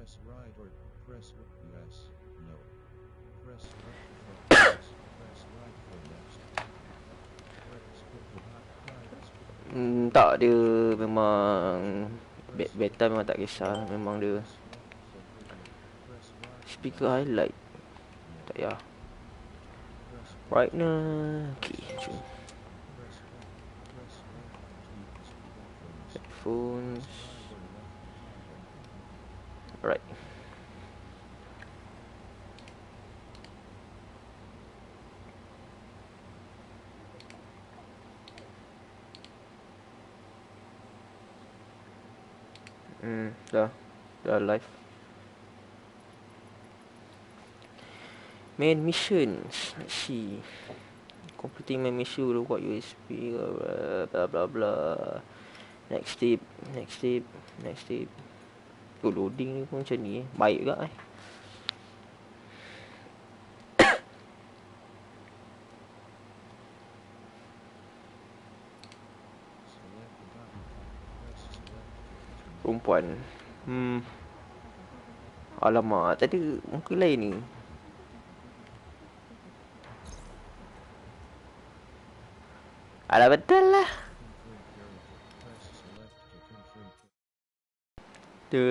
Press right or press yes, no. Press left for press, press right for next. Right, Hmm, tak dia memang time memang tak kisah. Memang dia speaker highlight. Tak ya right now okay jom. Headphones right Hmm, dah. Dah live. Main missions. Let's see. Completing main mission will require USB. Blah blah blah. Next step. Next step. Next step. Oh, loading ni pun macam ni eh. Baik juga eh. Perempuan. Hmm. Alamak, tadi muka lain ni. Alah betul lah. Tu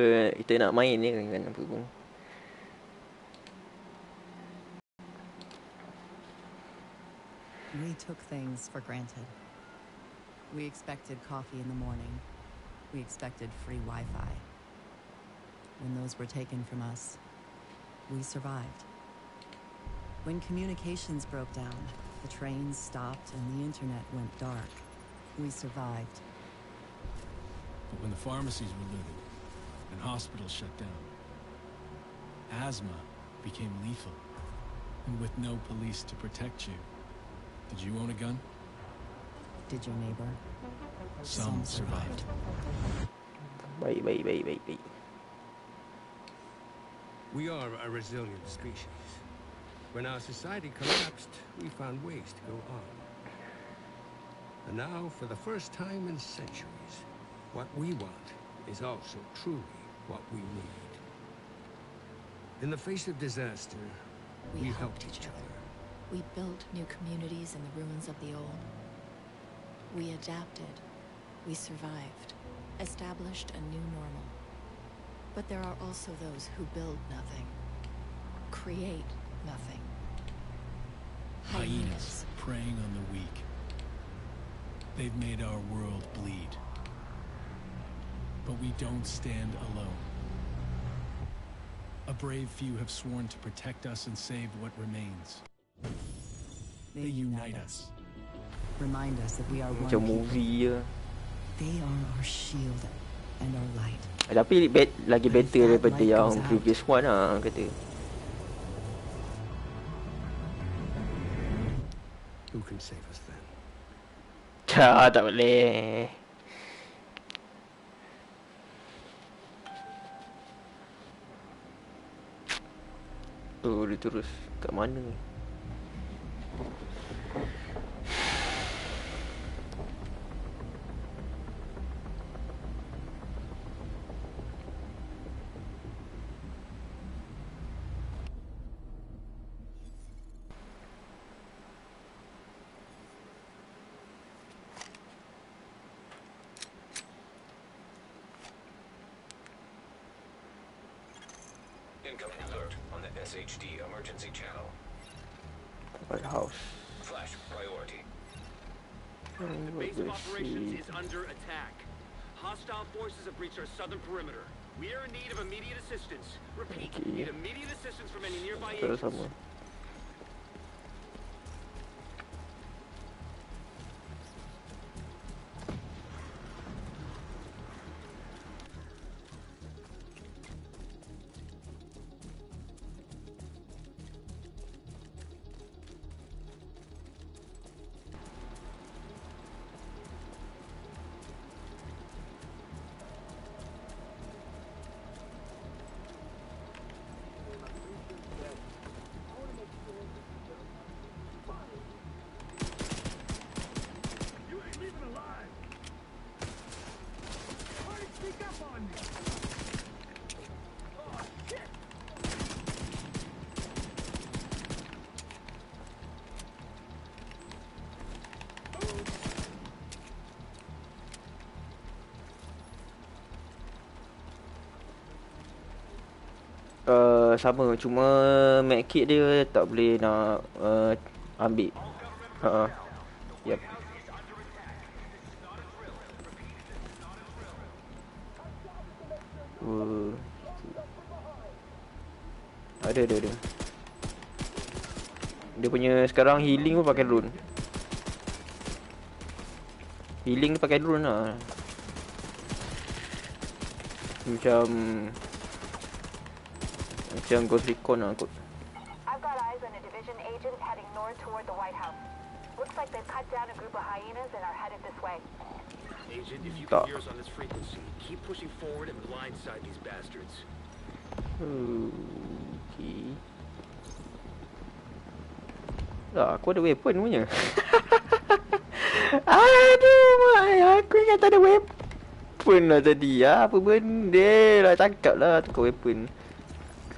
kita nak main ni kan apa pun. We took things for granted. We expected coffee in the morning. We expected free Wi Fi. When those were taken from us, we survived. When communications broke down, the trains stopped and the internet went dark, we survived. But when the pharmacies were looted and hospitals shut down, asthma became lethal. And with no police to protect you, did you own a gun? Did your neighbor? Some survived. Baik, baik, baik, baik, baik. We are a resilient species. When our society collapsed, we found ways to go on. And now, for the first time in centuries, what we want is also truly what we need. In the face of disaster, We we, helped helped each other. other. We built new communities in the ruins of the old. We adapted. We survived. Established a new normal. But there are also those who build nothing. Create nothing. Hyenas preying on the weak. They've made our world bleed. But we don't stand alone. A brave few have sworn to protect us and save what remains. They, They unite us. Remind us that we are one Macam people. movie je. They are our shield and our light. Tapi bet, lagi better daripada yang previous one lah kata. Who can save us then? Tak, tak boleh. Oh, dia terus kat mana ni? pero Samuel. Sama. cuma medkit dia tak boleh nak uh, ambil. Ha. Uh, yep. Uh. Ada ada ada. Dia punya sekarang healing pun pakai drone. Healing pakai drone lah. Macam macam Ghost Recon lah kot. I've got eyes on a division agent heading north toward the White House. Looks like they've cut down a group of hyenas and are headed this way. Agent, if you Tak. can hear us on this frequency, keep pushing forward and blindside these bastards. Okay. Lah, aku ada weapon punya. Aduh, mak. Aku ingat tak ada weapon lah tadi. Ah, Apa benda lah. Cakap lah tukar weapon.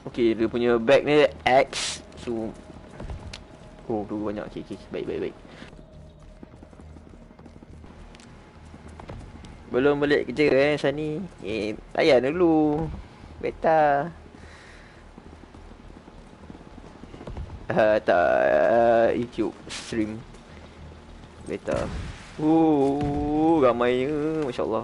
Okay, dia punya bag ni X. So... Oh, tu banyak. Okay, okay. Baik, baik, baik. Belum balik kerja eh, Sani. Eh, layan dulu. Beta. Uh, tak uh, YouTube stream beta. Oh, ramainya masya-Allah.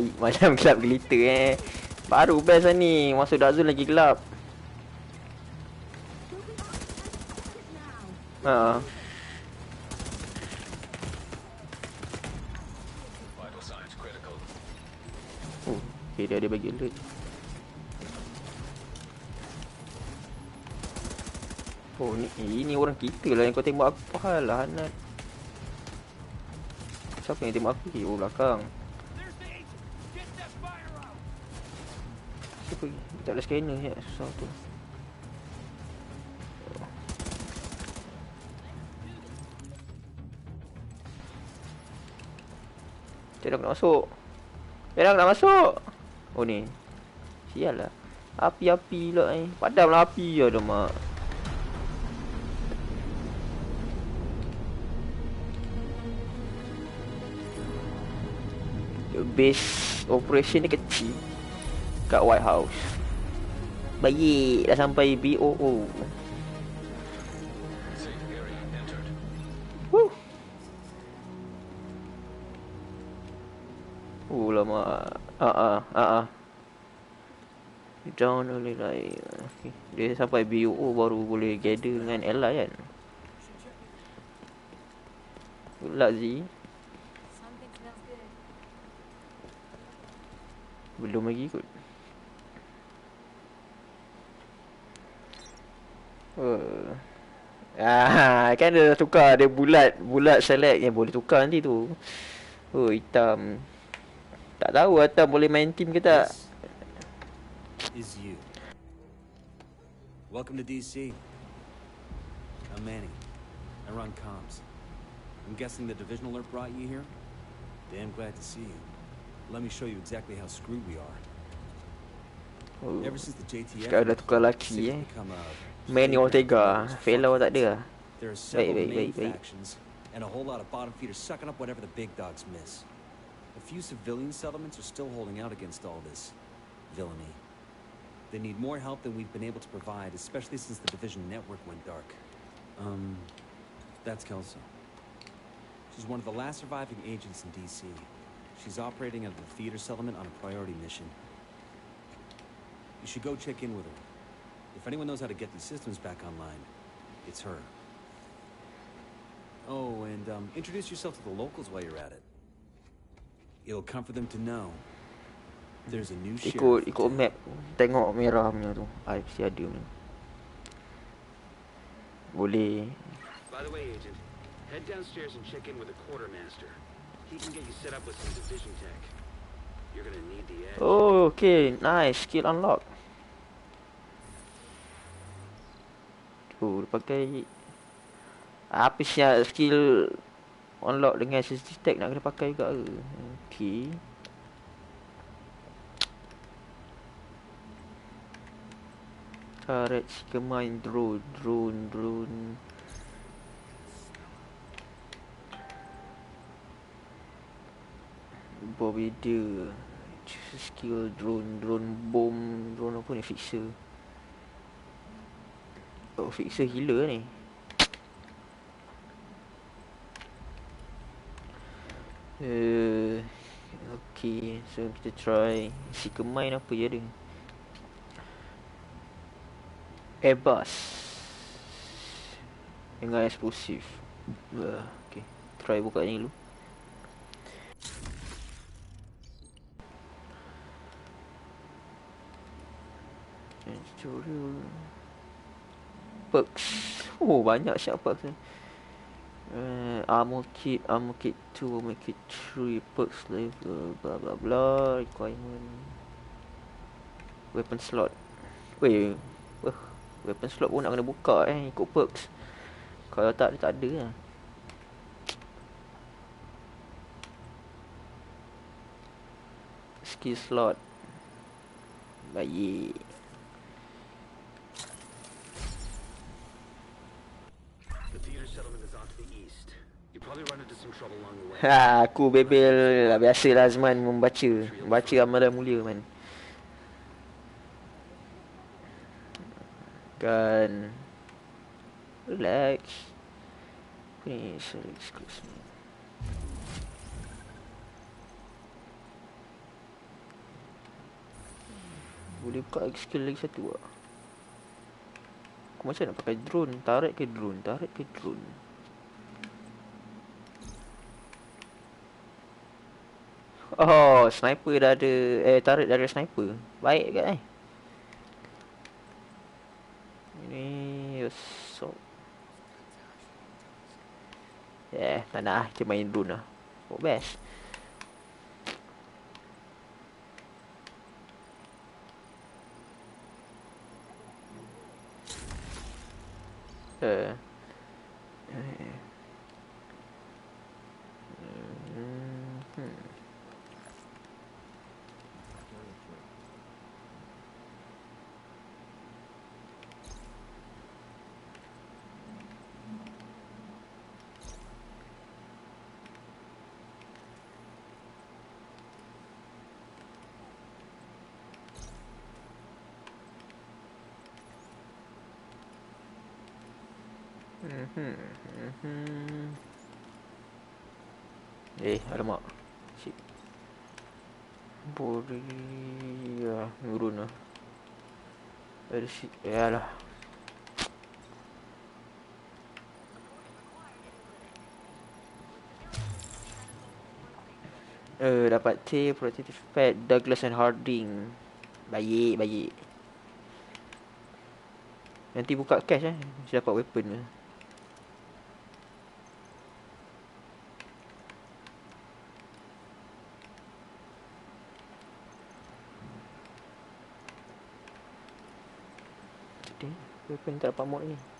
Tai macam gelap gelita eh. Baru best lah ni. Masuk dark zone lagi gelap. Ha. Oh, okay, dia ada bagi alert. Oh, ni ini orang kita lah yang kau tembak aku. Apa hal lah, Hanat? Siapa yang tembak aku? Oh, belakang. Scanner je. Susah tu. Macam nak masuk? Macam nak masuk? Oh ni. Sial lah. Api-api pula ni. Padamlah api je dah mak. The base operation ni kecil. Kat White House. Baik. Dah sampai BOO. Woo. Oh lama. Ah ah ah ah. Down only like okay. Dia sampai BUO baru boleh gather dengan ally kan. Luck Z. Belum lagi kot. Oh. Ah, kan dia dah tukar dia bulat bulat select yang boleh tukar nanti tu. Oh, hitam. Tak tahu Atam boleh main team ke tak. is you. Welcome to DC. I'm Manny. I run comms. I'm guessing the division alert brought you here? Damn glad to see you. Let me show you exactly how screwed we are. Oh. Ever since the JTF, Sekarang dah tukar laki it's eh. Manny Ortega. red Fellow tak ada. lah. There are several wait, main wait, wait. factions and a whole lot of bottom feeders sucking up whatever the big dogs miss. A few civilian settlements are still holding out against all this villainy. They need more help than we've been able to provide, especially since the division network went dark. Um, that's Kelso. She's one of the last surviving agents in DC. She's operating out of the theater settlement on a priority mission. You should go check in with her. If anyone knows how to get these systems back online, it's her. Oh, and um, introduce yourself to the locals while you're at it. It'll comfort them to know there's a new Ikut sheriff. in ikut town. map Tengok merah punya tu Ah mesti ada ni Boleh By the way, Agent, head downstairs and check in with the quartermaster. He can get you set up with some division tech. You're gonna need the edge. Oh okay Nice Skill unlock Oh dia pakai Apa siap skill Unlock dengan sensitive tag Nak kena pakai juga ke? Okay Turret Main drone Drone Drone. Berbeza Skill drone Drone bomb Drone apa ni Fixer. Oh fixer healer ni Uh, okay, so kita try si kemain apa je ada. Airbus dengan eksplosif. Uh, okay, try buka ni dulu. Tutorial Perks Oh banyak siap perks ni uh, Armor kit Armor kit 2 Armor kit 3 Perks level Blah blah blah Requirement. Weapon slot. Weh uh, Weapon slot pun nak kena buka eh Ikut perks. Kalau tak dia tak ada lah Skill slot. Baik The theater settlement is off to the east. You probably run into some trouble along the way. Ha, aku bebel lah biasalah Azman membaca. Membaca amalan mulia man. Kan relax. Ni select exclusive. Boleh buka skill lagi satu tak? Aku macam nak pakai drone Tarik ke drone Tarik ke drone Oh, sniper dah ada eh dah ada sniper. Baik ke eh? Ini so. Eh, tak nak. Kita main drone lah. Oh, best. Eh. Eh. Hmm. Mhm. Eh, alamak. Boleh ya, turun lah. Ada shit. Yalah. Eh, dapat T, Protective Pet, Douglas and Harding. Baik, baik. Nanti buka cash eh. Mesti dapat weapon ke. Sedih. Weapon tak dapat mod ni.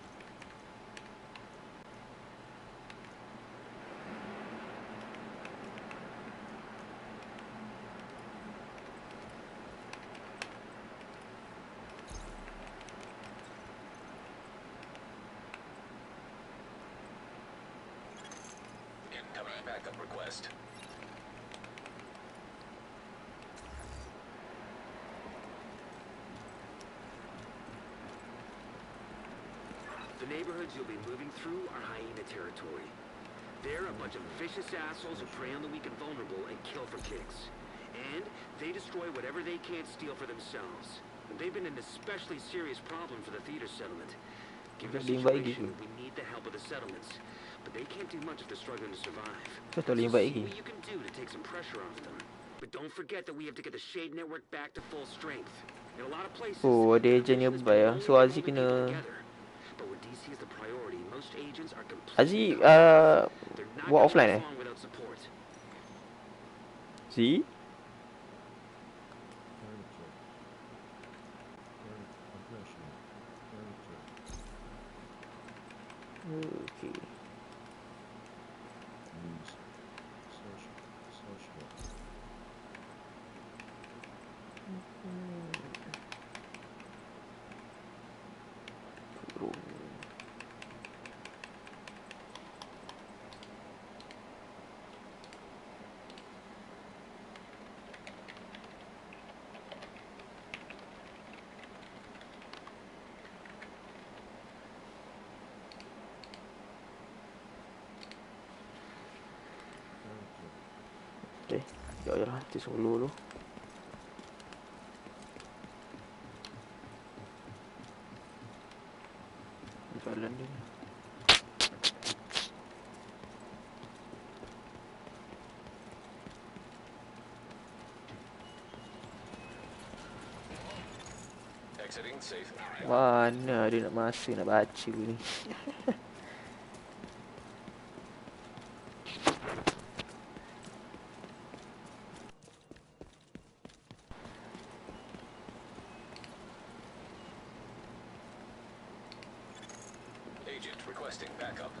Territory. They're a bunch of vicious assholes who prey on the weak and vulnerable and kill for kicks. And they destroy whatever they can't steal for themselves. They've been an especially serious problem for the theater settlement. Given the situation, we need the help of the settlements. But they can't do much if they're struggling to survive. Kau tak boleh So see what you can do to take some pressure off them. But don't forget that we have to get the Shade Network back to full strength. In a lot of places, Oh ada agent business nearby can lah only So Aziz kena together. Most uh, buat offline eh? long without support. See Character. Character. Aggression. Character. Okay News. Social. Social. Turun Character. Okay Sekejap je lah Kita solo Jalan dia safe area. Mana dia nak masa nak baca ni requesting backup.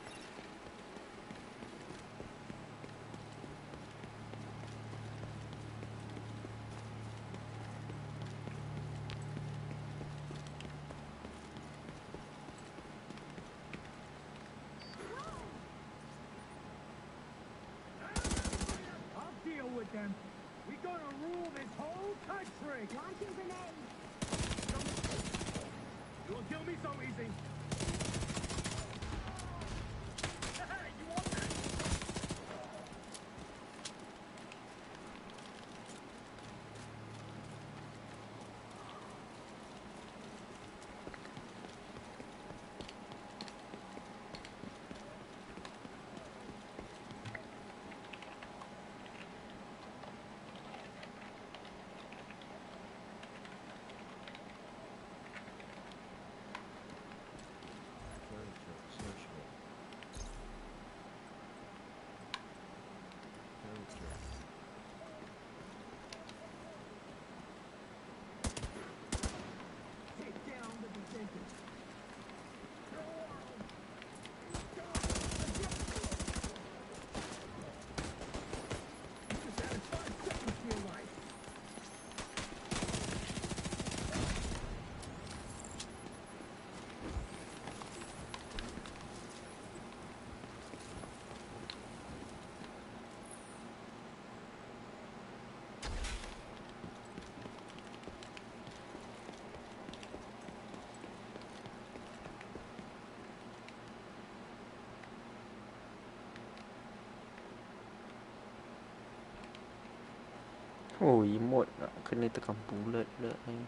Oh emote nak kena tekan bulat pula ni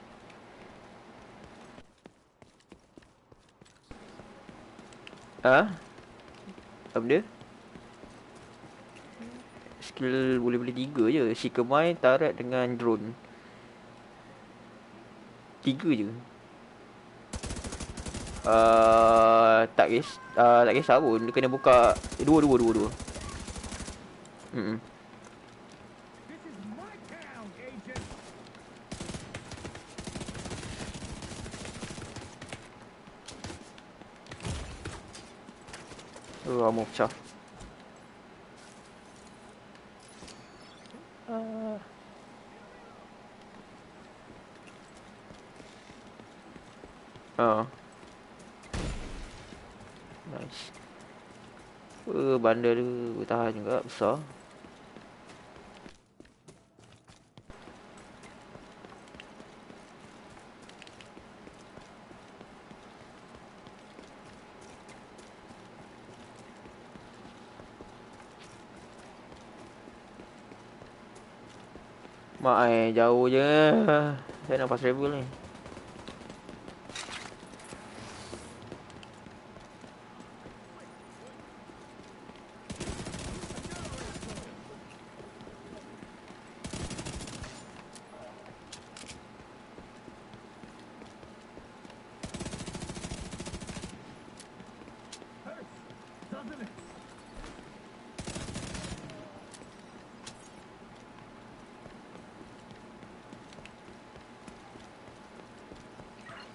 Ah? Apa dia? Skill boleh-boleh tiga je Seeker Mind, Turret dengan Drone Tiga je Uh, tak kes uh, tak kisah pun dia kena buka dua dua dua dua. Hmm. This is my town, agent. Oh, ammo pecah. Ah. Ah. Nice. Uh, bandar tu tahan juga besar. Mak eh, jauh je. Saya nak fast travel ni.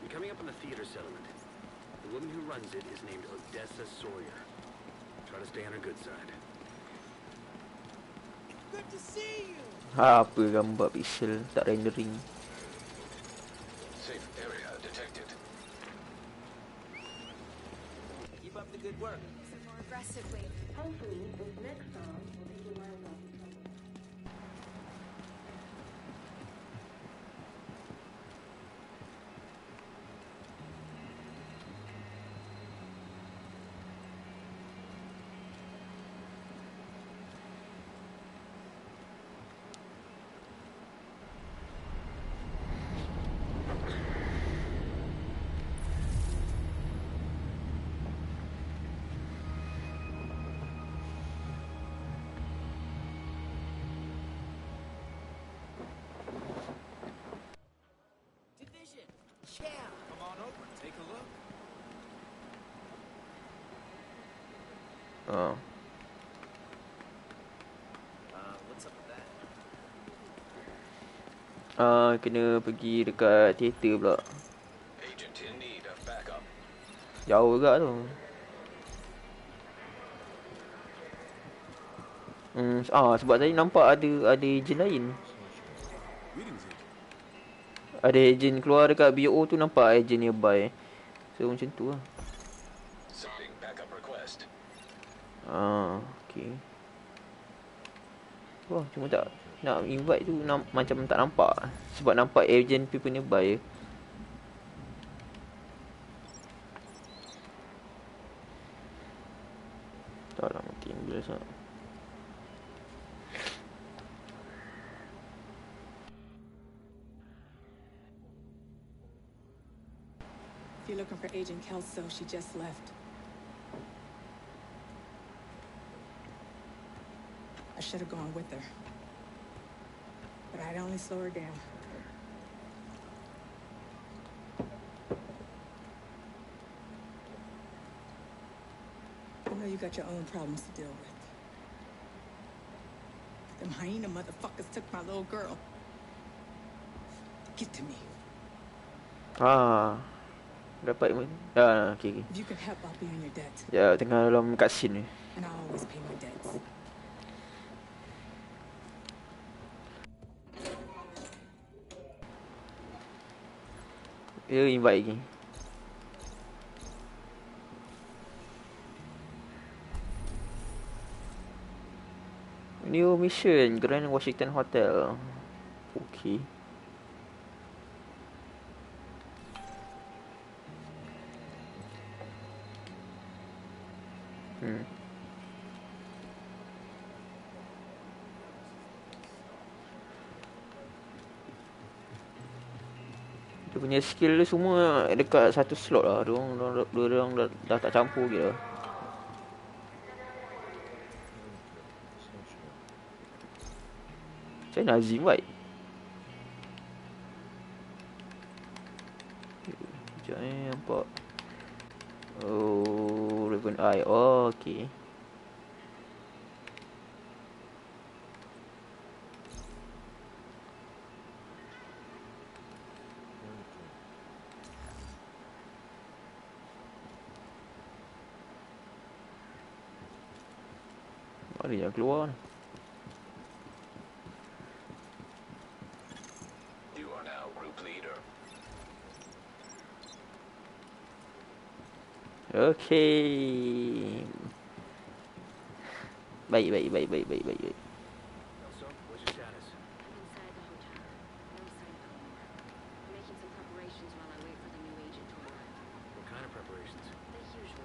You're coming up on the theater settlement. The woman who runs it is named Odessa Sawyer. Try to stay on her good side. Good to see you. Ha, apa pixel tak rendering. Uh, what's up with that? Ah, kena pergi dekat teater pula. Jauh juga tu. Hmm, ah sebab tadi nampak ada ada ejen lain. Ada ejen keluar dekat BO tu nampak ejen nearby. So macam tu lah. Ah, okey. Wah, cuma tak nak invite tu nam, macam tak nampak. Sebab nampak ejen people nearby je. Tak lah mati bila sangat. If you're looking for Agent Kelso, she just left. Should have gone with her. But I'd only slow her down. I know you got your own problems to deal with. Them hyena motherfuckers took my little girl. Get to me. Ah. Dapat ah, okey okey. If you can help, I'll be on your debt. Ya, tengah dalam cutscene ni. And I'll always pay my debts. Dia invite lagi. New mission Grand Washington Hotel. Okay. Hmm. Dia punya skill dia semua dekat satu slot lah. Dia orang dia orang- dia orang dah, dah tak campur gitu. Saya nak Azim invite. Sekejap ni nampak. Oh, Raven Eye. Oh, okay. Ada yang keluar ni. You are now group leader. Okay. Baik, baik, baik, baik, baik, baik. baik. So, what's your status? Inside the hotel. No sign of Eleanor. I'm making some preparations while I wait for the new agent to arrive. What kind of preparations? The usual.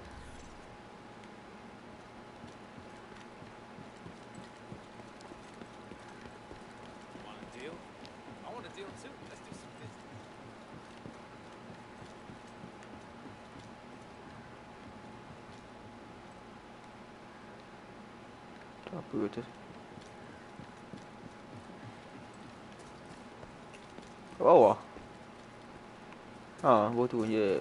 Want a deal? I want a deal too. Let's do some business. Tu apa tu? Kat bawah? Bawah tu je.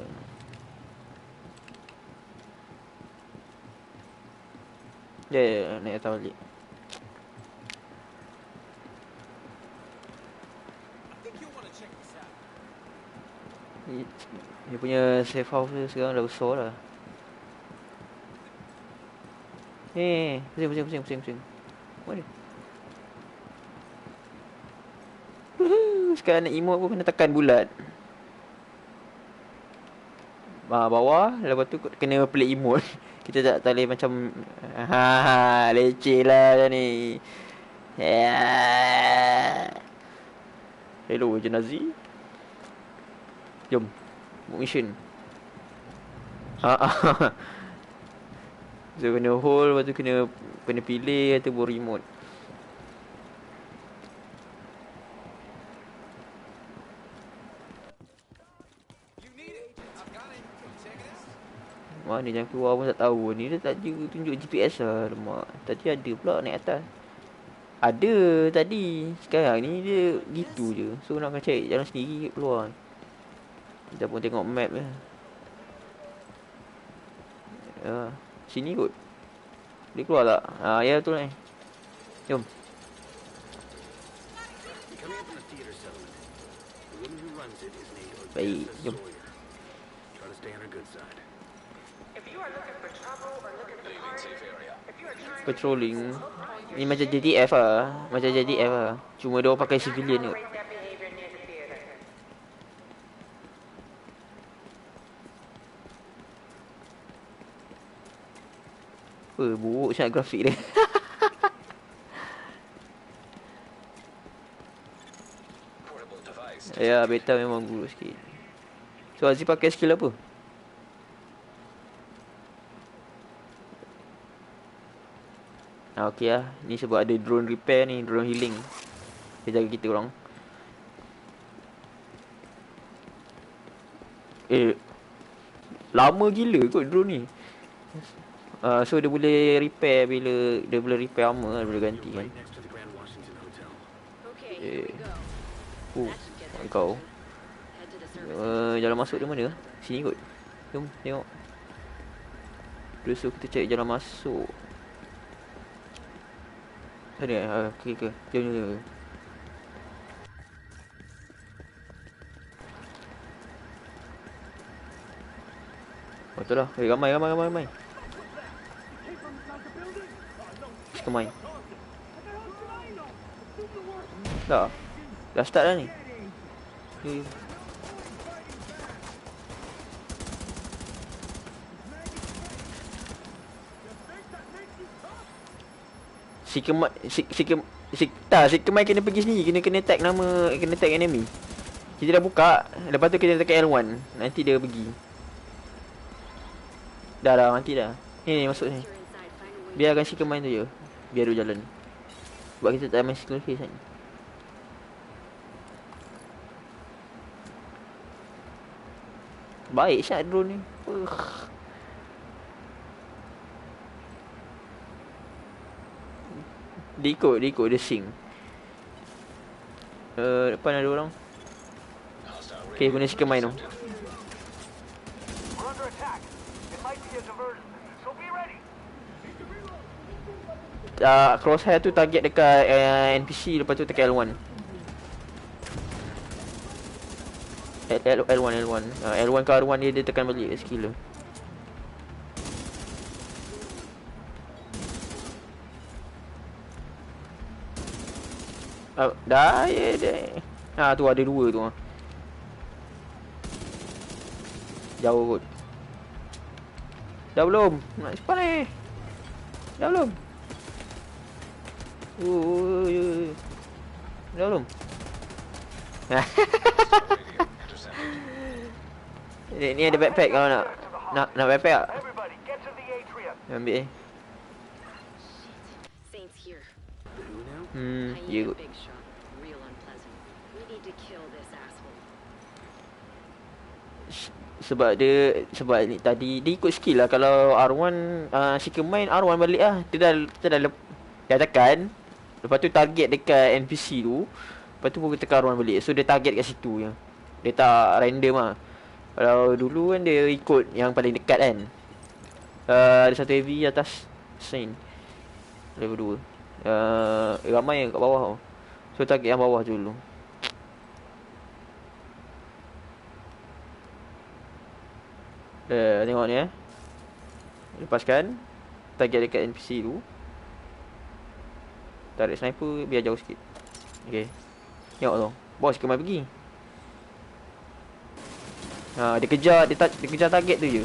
Ya, ya, ya, naik atas balik. Dia punya safe house dia sekarang dah besar dah. Eh, pusing, pusing, pusing, pusing, pusing. Mana? Wuhu, Sekarang nak emote pun kena tekan bulat. Ah, bawah, lepas tu kena play emote. Kita tak boleh macam ha, ha leceh lah macam ni. Yeah. Hello Jenazi. Jom. Mission. Ha ah. So kena hold lepas tu kena kena pilih atau remote. You need it. I've got it. Come check this. Mana yang keluar pun tak tahu ni dia tak tunjuk GPS lah lemak. Tadi ada pula naik atas. Ada tadi. Sekarang ni dia gitu je. So nak kena cari jalan sendiri keluar. Kita pun tengok map je. Ya, sini kot. Dia keluar tak? Ha, ya betul ni. Jom. Baik, jom. Try to stay on her good side. Patrolling. Ni macam JDF lah. Macam JDF lah. Cuma dia orang pakai civilian kot. Apa buruk sangat grafik dia. Ya, beta memang buruk sikit. So Aziz pakai skill apa? Okey lah. Ni sebab ada drone repair ni, drone healing. Dia jaga kita orang. Eh, lama gila kot drone ni. Uh, so dia boleh repair bila dia boleh repair armor lah, boleh ganti kan. Eh. Oh, kau. Uh, jalan masuk dia mana? Sini kot. Jom tengok. Terus so kita cari jalan masuk. Sana eh? Uh, okay, okay. Jom, jom, jom. Betul lah. Eh, ramai, ramai, ramai, ramai. Kita main. Dah. Dah start dah ni. Eh. Si kemai si si kem, si si kemai kena pergi sini kena kena tag nama kena tag enemy. Kita dah buka, lepas tu kita tekan L1. Nanti dia pergi. Dah dah nanti dah. Ni ni masuk ni. Biarkan si kemai tu je. Biar dia jalan. Sebab kita tak main single face kan. Baik shot drone ni. Uh. Dia ikut, dia ikut, dia sing. Uh, depan ada orang. Okay, guna si kemai tu. Uh, crosshair tu target dekat uh, NPC lepas tu tekan L1. L, L, L1, L1. Uh, L1 ke R1 dia, dia tekan balik skill dia. Uh, dah, ya, dah. Ha, tu ada dua tu. ah. Jauh kot. Dah belum? Nak cepat ni. Dah belum? Oh, ya. ya. Dah belum? ni, ni ada backpack kalau nak. Nak nak backpack tak? Ambil eh. Hmm, ya kot. big shot. Real unpleasant. We need to kill this asshole. Sebab dia sebab ni tadi dia ikut skill lah kalau R1 uh, si main R1 balik lah. Dia dah dia dah lep, dia tekan. Lepas tu target dekat NPC tu. Lepas tu baru tekan R1 balik. So dia target kat situ je. Dia tak random lah. Kalau dulu kan dia ikut yang paling dekat kan. Uh, ada satu heavy atas Saint Level 2 uh, Ramai yang kat bawah tau So target yang bawah tu dulu Uh, tengok ni eh. Lepaskan. Target dekat NPC tu. Tarik sniper biar jauh sikit. Okay Tengok tu. Bos kemana pergi. Ha, dia kejar dia, ta- dia kejar target tu je.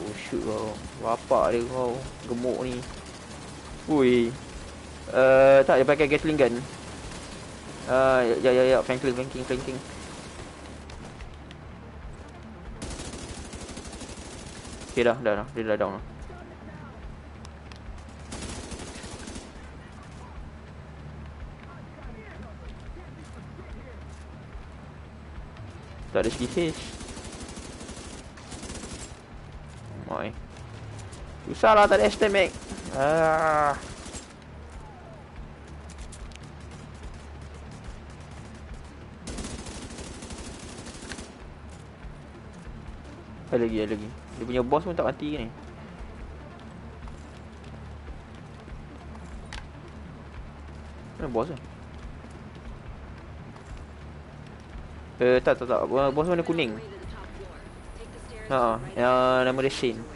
Oh shoot kau. Bapak dia kau. Gemuk ni. Ui. Uh, Tak dia pakai Gatling gun. Uh, Ya ya ya Flanking flanking flanking Okay dah dah dah. Dia dah down. Lah Tak ada face Mai Susah tak ada estimate ah. Ada lagi, ada lagi Dia punya boss pun tak mati ni. Mana boss tu? Eh, tak, tak, tak. Bo- Boss warna kuning? Ha, yang nama dia Shane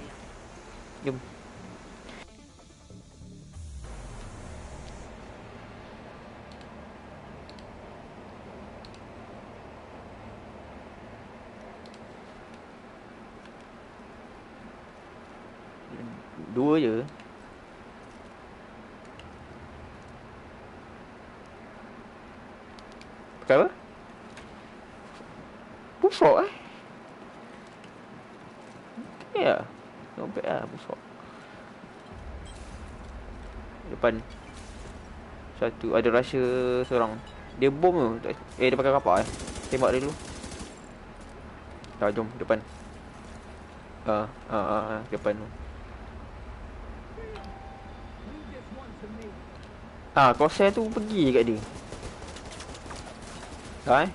je. Pakai apa? Busuk eh? Ya Not bad lah busuk Depan. Satu Ada rasa seorang. Dia bom tu. Eh dia pakai kapak eh. Tembak dia dulu. Dah jom depan. Ah, ah, ah, ah, depan tu Ah, crosshair tu pergi kat dia. Eh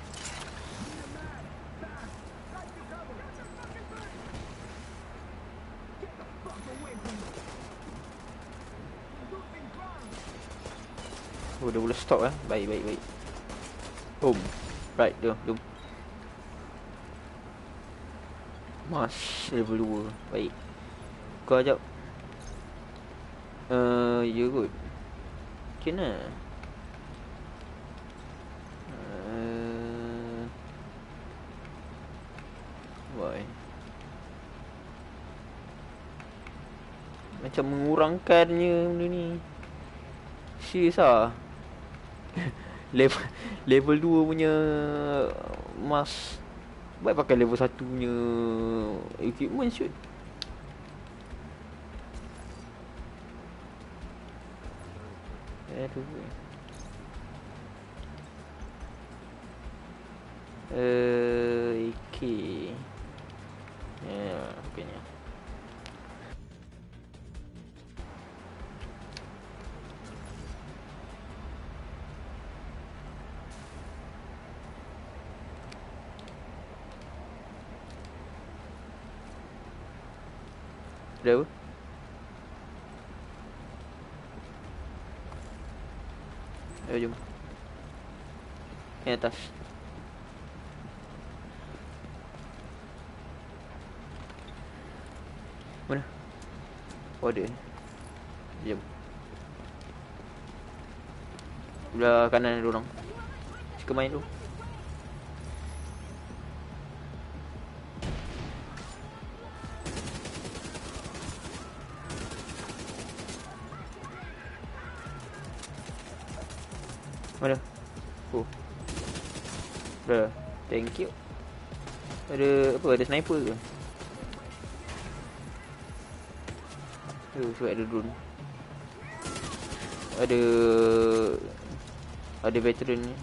Oh dia boleh stop eh? Baik baik baik. Boom. Right jom jom Mas level 2 Baik. Kau ajak. Uh, ya kot Mana uh, Why? Macam mengurangkannya benda ni. Serius lah Level Level 2 punya Mas Baik pakai level 1 punya Equipment shoot Aduh Eh, okay. Ya, rupanya. Ada apa? Ayo jom. Yang atas. Mana? Oh ada. Jom. Belah kanan ada orang. Suka main tu. Ada apa? Ada sniper ke? Oh, sebab ada drone. Ada ada veteran ni.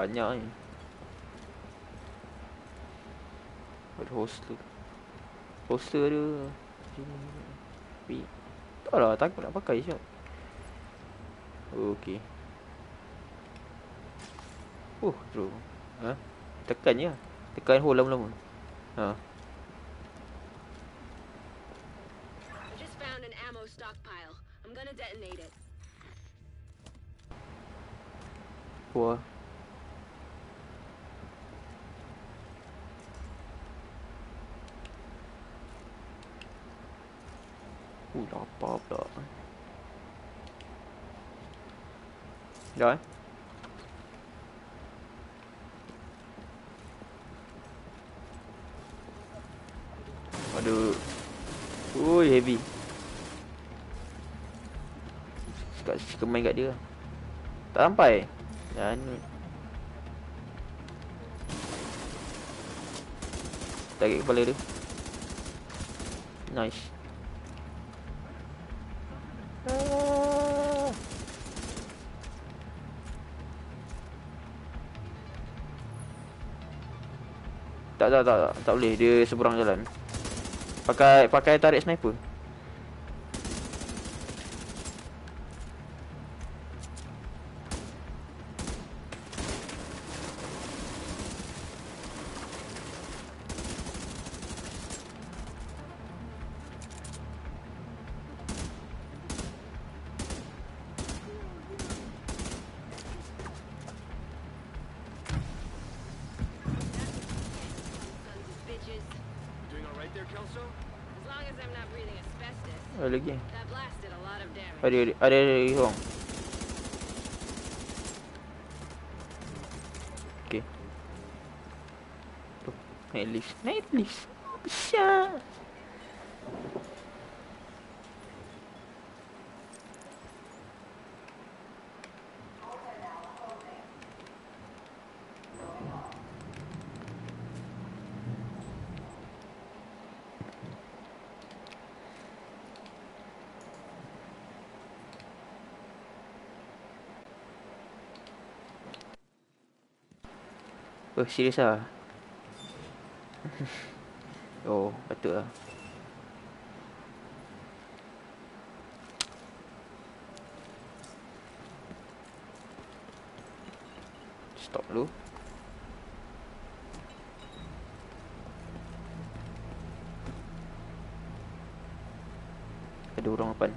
Banyak ni. Ada hoster. Hoster dia. Tapi tak lah, takut nak pakai shot. Okey. Uh, true. Ha? Tekan je. Tekan hold lama-lama. Ha. I just found an ammo stockpile. I'm gonna detonate it. Wah. Uh, lapar pula. Dah eh? Aduh. Ui, heavy. Suka, suka main kat dia. Tak sampai. Dan Tarik kepala dia. Nice. Tak tak tak tak, tak boleh dia seberang jalan. Pakai pakai tarik sniper. All right there, Kelso? As long as I'm not breathing asbestos. Ada lagi. That blast did a lot of damage. Ada ada ada ada lagi orang. Okey. Tu, naik lift. Naik lift. Bisa. Oh, serius ah. oh, betul lah. Stop dulu. Ada orang depan.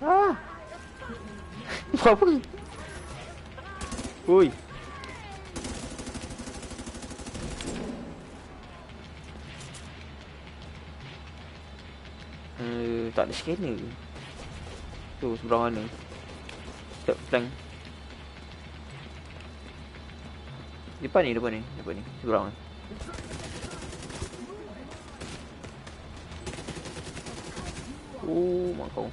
Ah! Buat apa? Oi. Eh, tak scanner ke? Tu seberang mana? Step flank. Depan ni, depan ni, depan ni. Seberang ni. Oh, mak kau.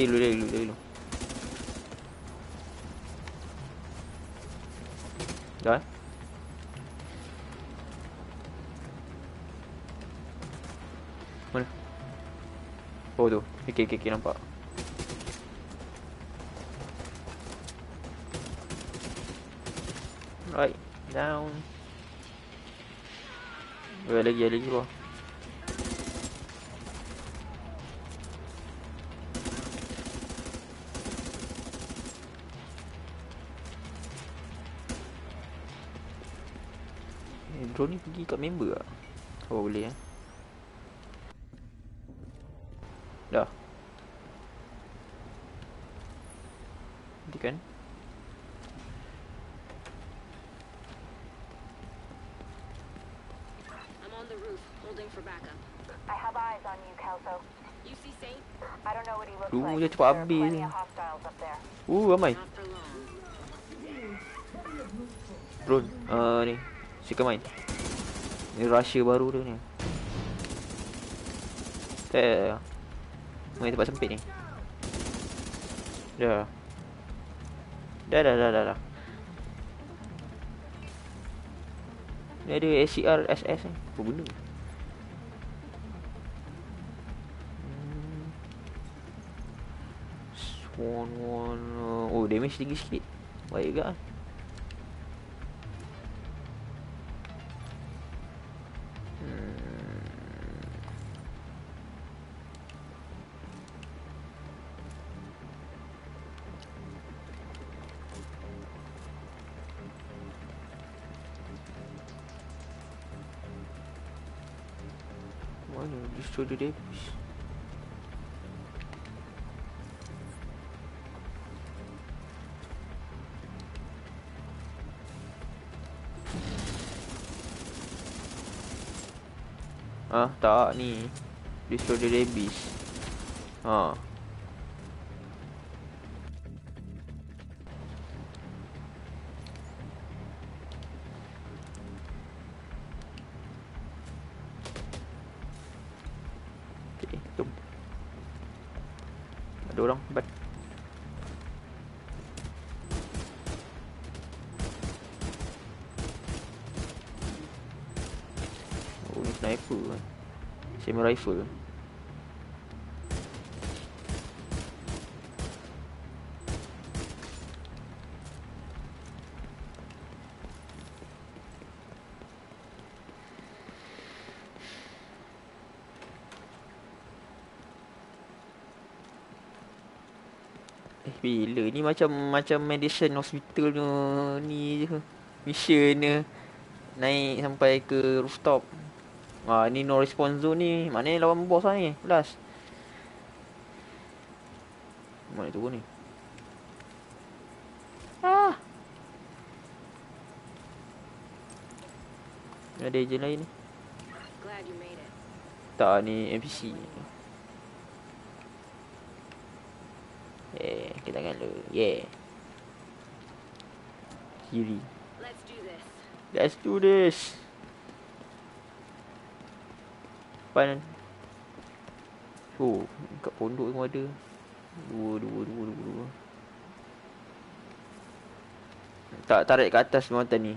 Dari dulu, dari dulu. Dah eh? Mana? Oh tu. Okay, okay, okay, nampak. Right, down. Oh, ada lagi, ada lagi bawah. Drone ni pergi kat member tak? Oh boleh eh. Dah. Nanti kan? I'm on the roof, holding for backup. I have eyes on you, Kelso. You see Saint? I don't know what he looks like. dia cepat habis there. Uh, ramai. Drone. Uh, ni. Siapa main? Ni Russia baru tu ni. Tak. Main tempat sempit ni. Dah. Dah dah dah dah dah. Ni ada SCR SS ni. Apa benda? Hmm. Swan one. uh, Oh, damage tinggi sikit. Baik juga ah. Destroy the device Ah, tak ni. Destroy the Ha Okay, rifle Eh bila ni macam macam medicine hospital tu ni je mission ni naik sampai ke rooftop. Ah ni no response zone ni. Maknanya lawan bos lah ni. Last. Mana tu ni? Ah. Ada agent lain ni. Tak ni NPC. Eh, kita kan lu. Yeah. Kiri. Let's do this. Let's do this. Depan. Oh, kat pondok pun ada. Dua, dua, dua, dua, dua. Tak tarik ke atas jambatan ni.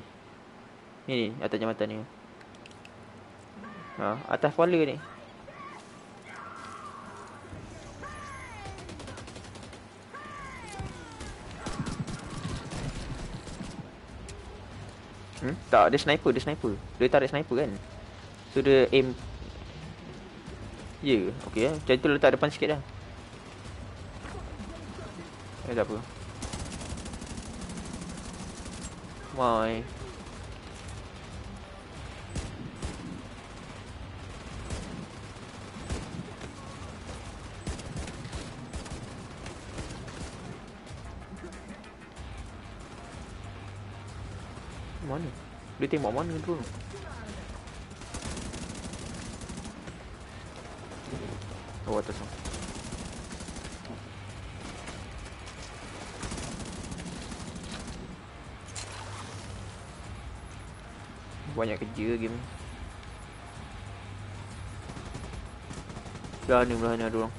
Ni ni, atas jambatan ni. Ha, atas kepala ni. Hmm? Tak, dia sniper, dia sniper. Dia tarik sniper kan. So dia aim Ya, yeah, okey eh. Macam tu letak depan sikit dah. Eh, tak apa. My. Mana? Dia tembak mana tu? Oh atas tu. Banyak kerja game ni. Belah ni belah ni ada orang.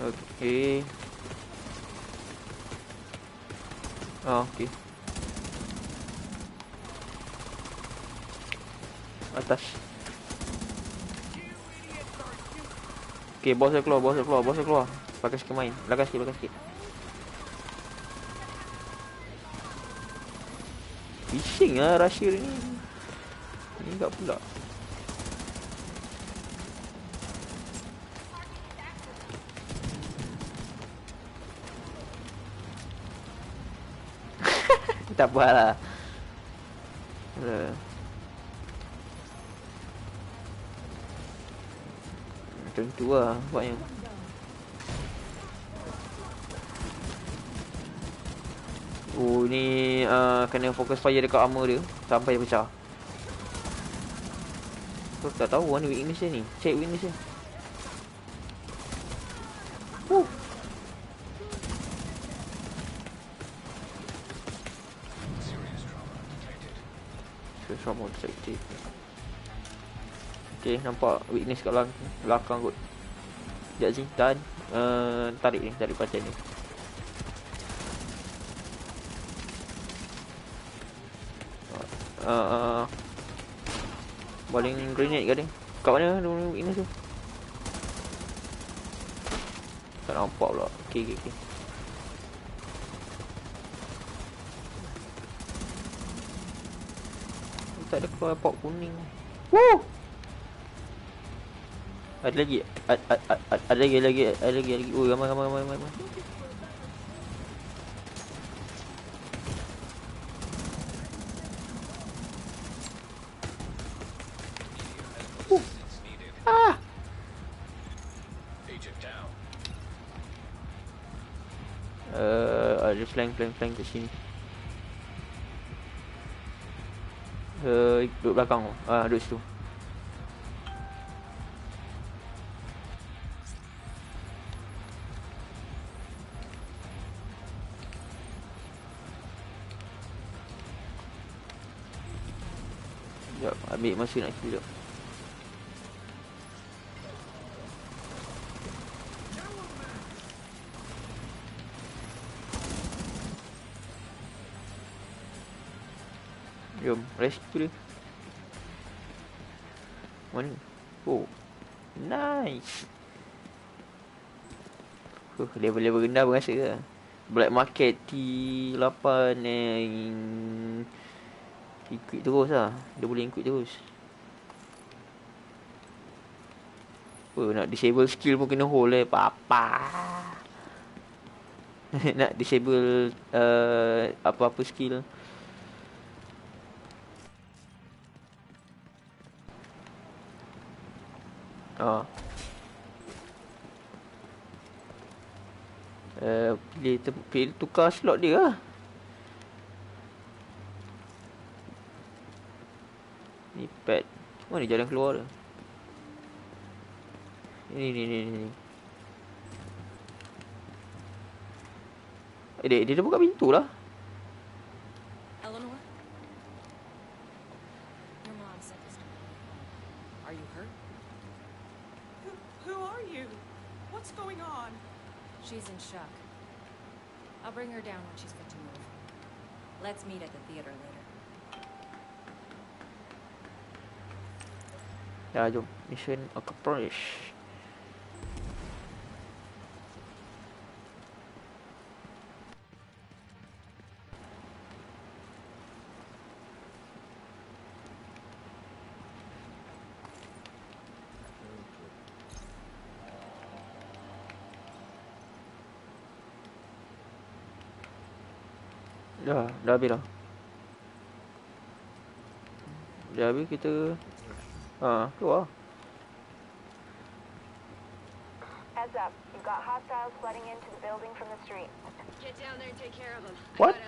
Okey. Ah, okey. Atas. Okey, bos dah keluar, bos dah keluar, bos dah keluar. Pakai sikit main. Belakang sikit, belakang sikit. Fishing lah Russia ni. Ni tak pula. tak apa lah. Uh. Tentu lah buatnya. Oh ni uh, kena fokus fire dekat armor dia sampai dia pecah. Aku tak tahu mana weakness dia ni. Check weakness dia. Woo. Serious trauma detected. Okay, nampak weakness kat belakang, belakang kot. Sekejap sini, tahan. Uh, tarik ni, tarik pasien ni. Uh, uh, Baling grenade ke ni? Kat mana dia punya weakness tu? Tak nampak pula. Okay, okay, okay. Tak ada keluar pop kuning. Woo! Ada lagi? Ada, ada, ada lagi, ada lagi, ada lagi, ada lagi. Oh, ramai, ramai, ramai, ramai. Ah! Uh, ada flank, flank, flank kat sini. Uh, duduk belakang tu. Ah, duduk situ. Ambil masa nak kill. Jom, rescue dia. Mana? Oh. Nice. Huh, level-level rendah pun rasa lah. Black market T8 yang Equip terus lah. Dia boleh equip terus. Oh, nak disable skill pun kena hold eh. Papa. nak disable uh, apa-apa skill. Ah. Uh, pilih, pilih tukar slot dia lah. Ni pad. Mana jalan keluar dia? Ni ni ni ni. ni. Eh, dia, dia dah buka pintu lah. Eleanor? Your mom sent us to Are you hurt? Who, who are you? What's going on? She's in shock. I'll bring her down when she's fit to move. Let's meet at the theater later. Dah jom. Mission accomplished. Dah, dah habis dah. Dah habis kita Ha, keluar. As up. You've got hostiles flooding into the building from the street. Get down there and take care of them. What? I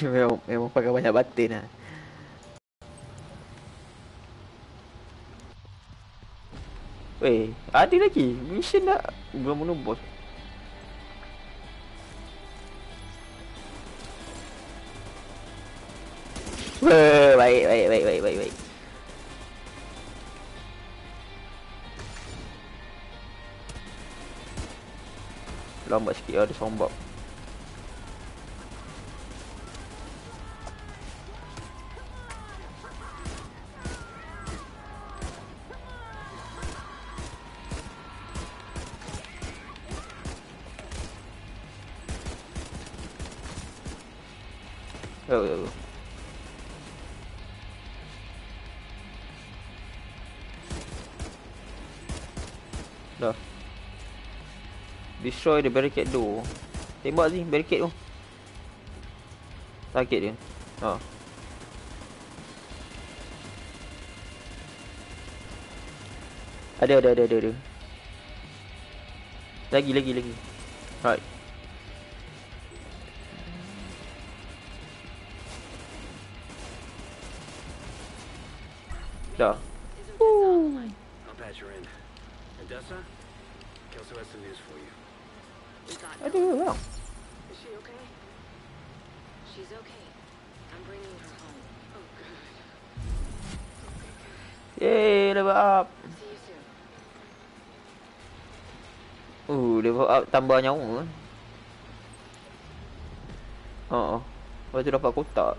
memang, memang pakai banyak button lah. Weh, ada lagi. Mission dah belum bunuh bos. Weh, baik, baik, baik, baik, baik, baik. Lambat sikit ada sombak. Destroy the barricade door. Tembak sini barricade tu. Target dia. Ha. Ada ada ada ada ada. Lagi lagi lagi. Right. Dah. Tambah nyawa. Ha. Uh, Lepas tu dapat kotak.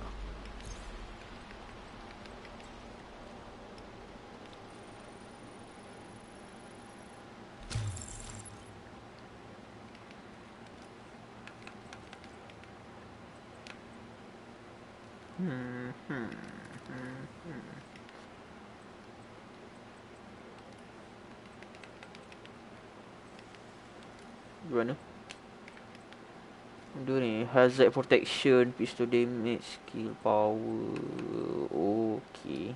Hmm, hmm, hmm, hmm. Gimana? Dia ni hazard protection, pistol damage, skill power. Okay.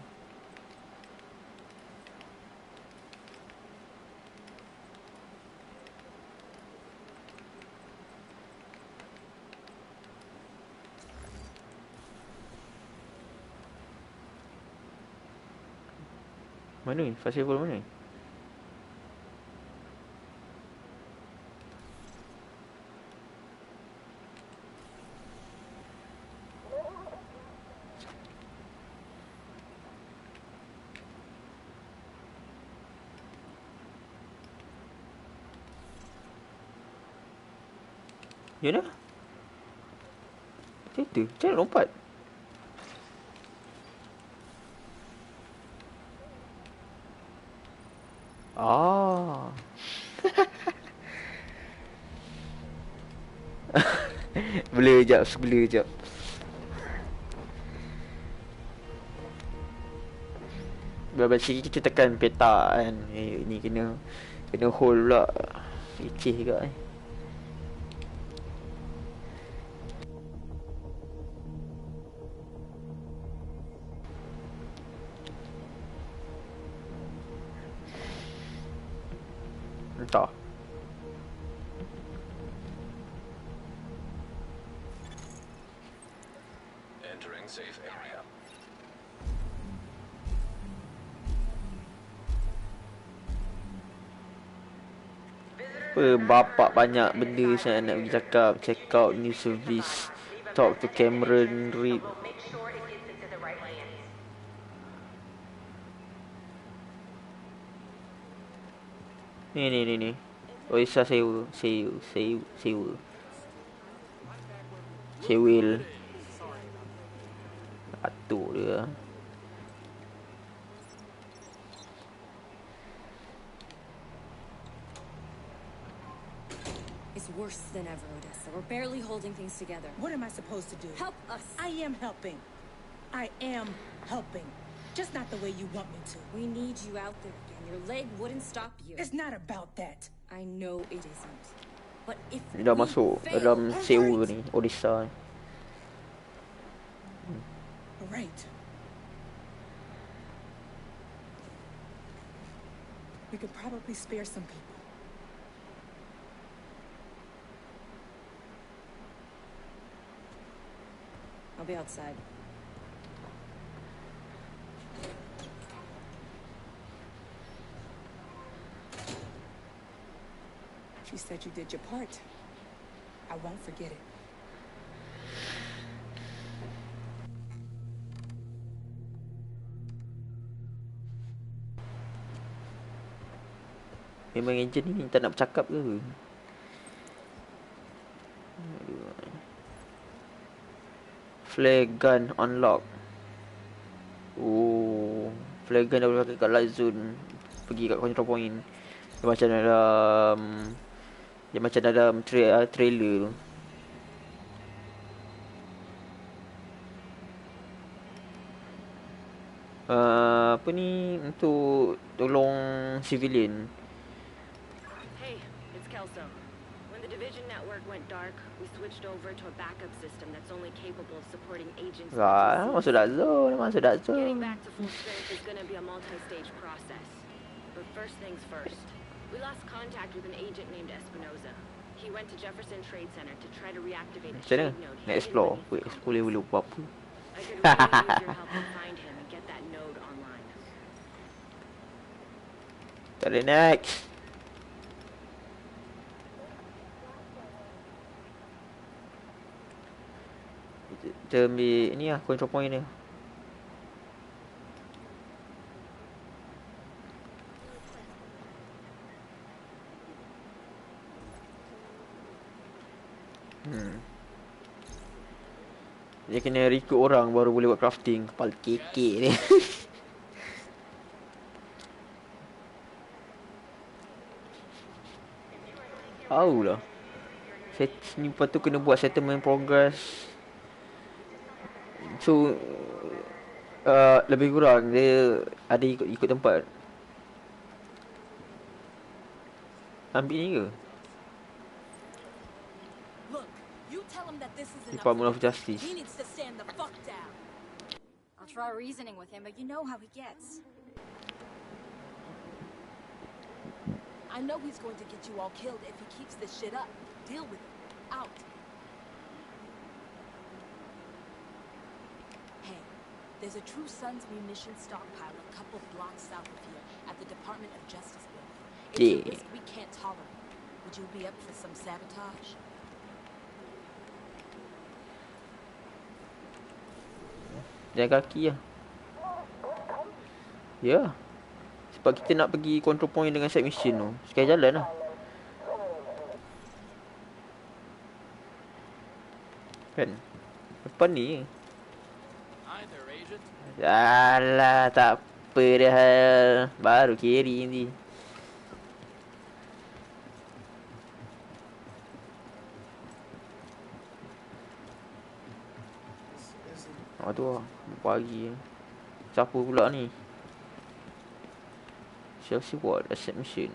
Mana ni? Festival mana ni? Ya dah. Cerita, macam mana lompat? Ah. blur jap, blur jap. Berapa sikit kita tekan peta kan. Eh, ni kena kena hold pula. Leceh juga eh. Banyak benda saya nak pergi cakap Check out new service Talk to Cameron Reed Ni ni ni ni. Oh Isa sewa Sewa Sewa Sewa. Sewil worse than ever, Odessa. We're barely holding things together. What am I supposed to do? Help us. I am helping. I am helping. Just not the way you want me to. We need you out there again. Your leg wouldn't stop you. It's not about that. I know it isn't. But if Dia dah masuk fail, dalam sewa ni, Odessa ni. All right. We could probably spare some people. I'll be outside. She said you did your part. I won't forget it. Memang agent ni tak nak bercakap ke? Flare gun unlock. Oh, flare gun dah boleh pakai kat light zone. Pergi kat control point. Dia macam dalam dia macam dalam tra- uh, trailer tu. Uh, apa ni untuk tolong civilian is going to be a multi-stage process. But first things first. We lost contact with an agent named Espinoza. He went to Jefferson Trade Center to try to reactivate a Macam mana? shade node Nak explore. Wait, boleh boleh buat apa? Could really Kita- ambil ni lah control point dia. Hmm. Dia kena recruit orang baru boleh buat crafting. Kepala kekek ni. Tahu lah. Set, ni lepas tu kena buat settlement progress. So uh, lebih kurang dia ada ikut ikut tempat. Ambil ni ke? Department of Justice. He needs to stand the fuck down. I'll try reasoning with him, but you know how he gets. I know he's going to get you all killed if he keeps this shit up. Deal with it. Out. Hey, there's a True Sons munition stockpile a couple blocks south of here at the Department of Justice building. It's a Yeah. risk we can't tolerate. Would you be up for some sabotage? Jalan kaki lah. Ya. Sebab kita nak pergi control point dengan side mission tu. Sekali jalan lah. Kan? Depan ni je. Alah, tak apa dah. Baru carry nanti. Oh tu lah. Pagi. Siapa pula ni? Chelsea Ward Asset Mission.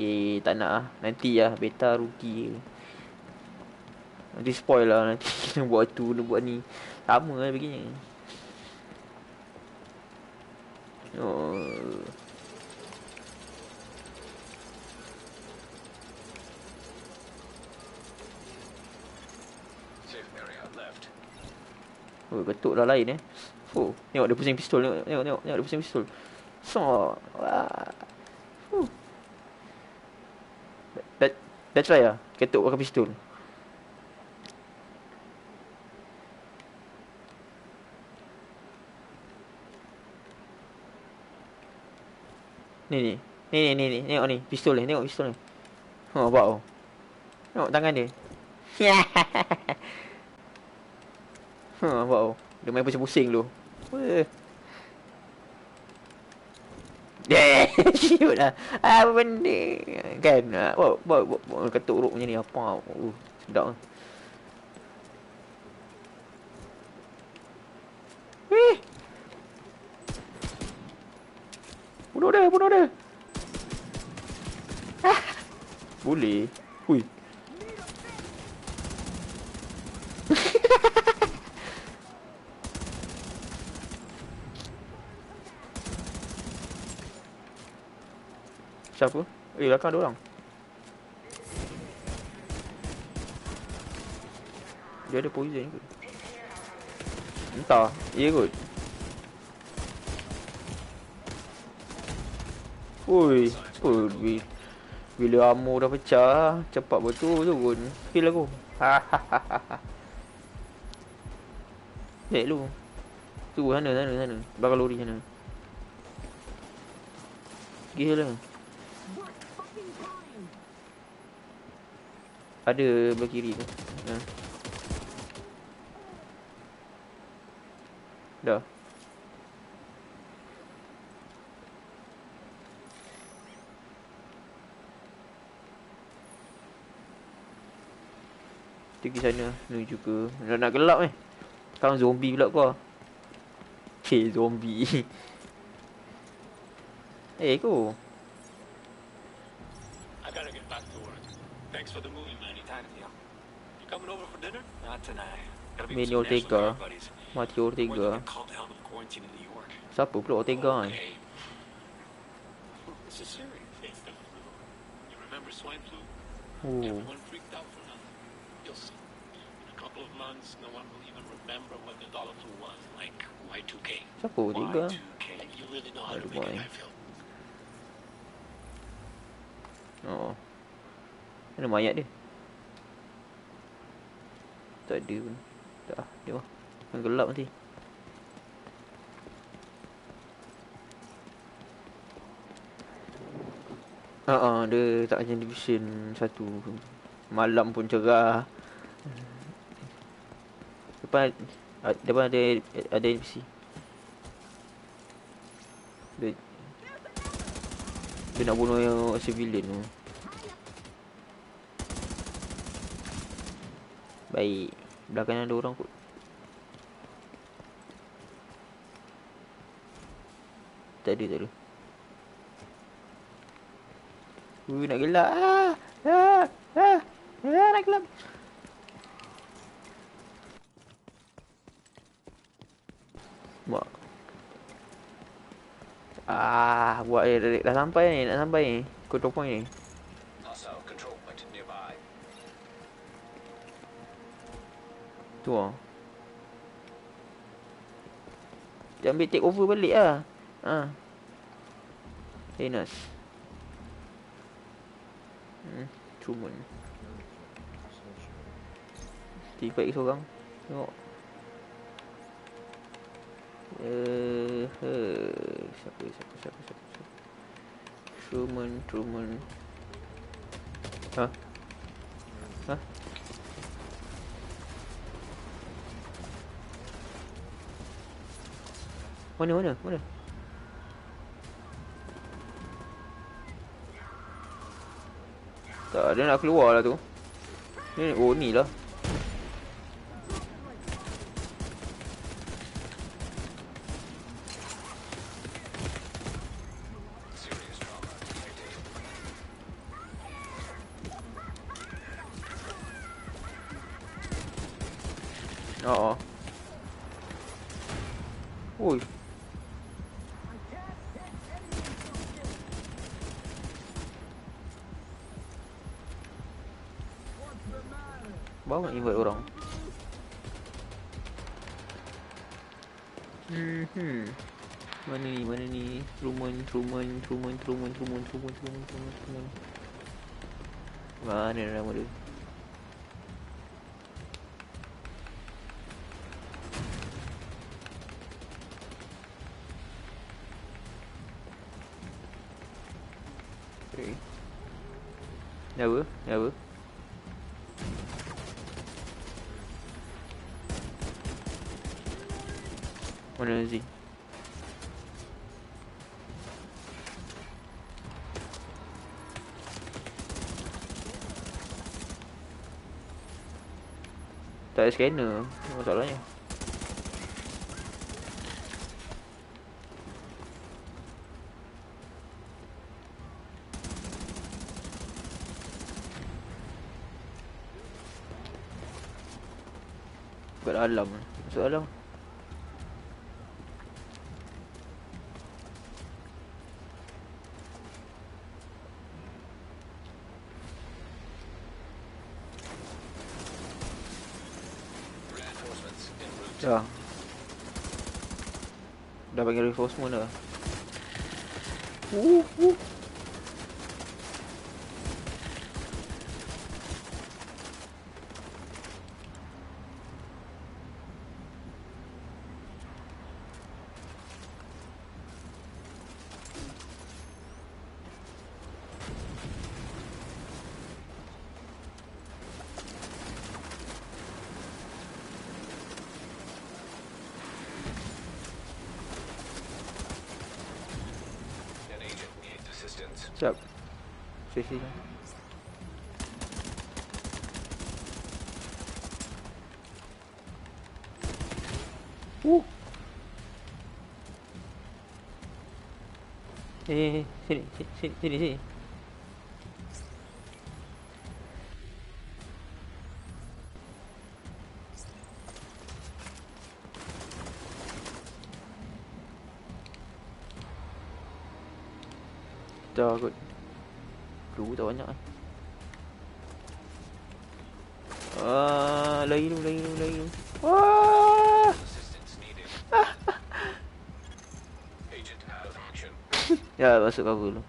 Eh, tak nak lah. Nanti lah. Beta rugi. Nanti spoil lah. Nanti kena buat tu, kena buat ni. Sama lah begini. Oh. Left. Oh, betul lah lain eh. Oh, tengok dia pusing pistol. Tengok, tengok, tengok, tengok dia pusing pistol. So, wah. Huh. Dah, dah try lah. Ketuk pakai pistol. Ni ni. Ni ni ni ni. Tengok ni. Pistol ni. Tengok pistol ni. Oh, buat oh. Tengok tangan dia. Ha, buat oh. Dia main pusing-pusing. Weh. Eh, shoot lah. Apa benda? Kan? Ah, bawa, bawa, bawa ketuk ruk macam ni. Apa? Uh, sedap lah. Eh! Bunuh dia, bunuh dia. Ah. Boleh. Hui. Siapa? Eh, belakang ada orang. Dia ada poison ke? Entah. Ya kot. Ui. Ui. bi- Bila ammo dah pecah, cepat betul turun. Heal aku. Hahaha. Baik lu. Tu sana sana sana. Belakang lori sana. Heal lah. Ada belah kiri tu. Ha. Dah. pergi sana menuju ke dah nak gelap ni eh. Sekarang zombie pula kau Cik zombie Eh hey, kau Thanks for the movie, man. Anytime, Theo. You coming over for dinner? Mini Ortega. Mati Ortega. Siapa pula Ortega ni? Oh. Months, no one will even remember what the dollar was, like Y2K. Siapa Ortega? Y2K. You really know how to make a. Oh. Mana mayat dia? Tak ada pun. Tak, dia mah. Gelap nanti. Ha ah, dia tak macam division satu. Malam pun cerah. Depan a- depan ada ada NPC. Dia dia nak bunuh yang civilian tu. Baik. Belakang ada orang kot. Tak ada, tak ada. Ui, nak gelap. Ah! Ah! Ah! Ah, nak gelap. Mak. Ah, buat dia dah, dah sampai ni, nak sampai ni. Control point ni. Tu ah. Dia ambil take over balik lah. Ha. Enos. Hmm, Truman. Tiba baik seorang. Tengok. Truman, Truman. Ha? Ha? Mana, mana, mana? Tak, dia nak keluar lah tu. Ni, oh ni lah. Muito, muito, muito, muito, muito. Maneiro, né, Murilo? Tak ada scanner masalahnya. Kat dalam Masuk dalam muy nueva. Uh, uh. Sini, sini, sini. Dah kot. Peluru tak banyak kan. Ah, lari dulu, lari dulu, lari dulu. Wah! Action. Ya, masuk cover dulu.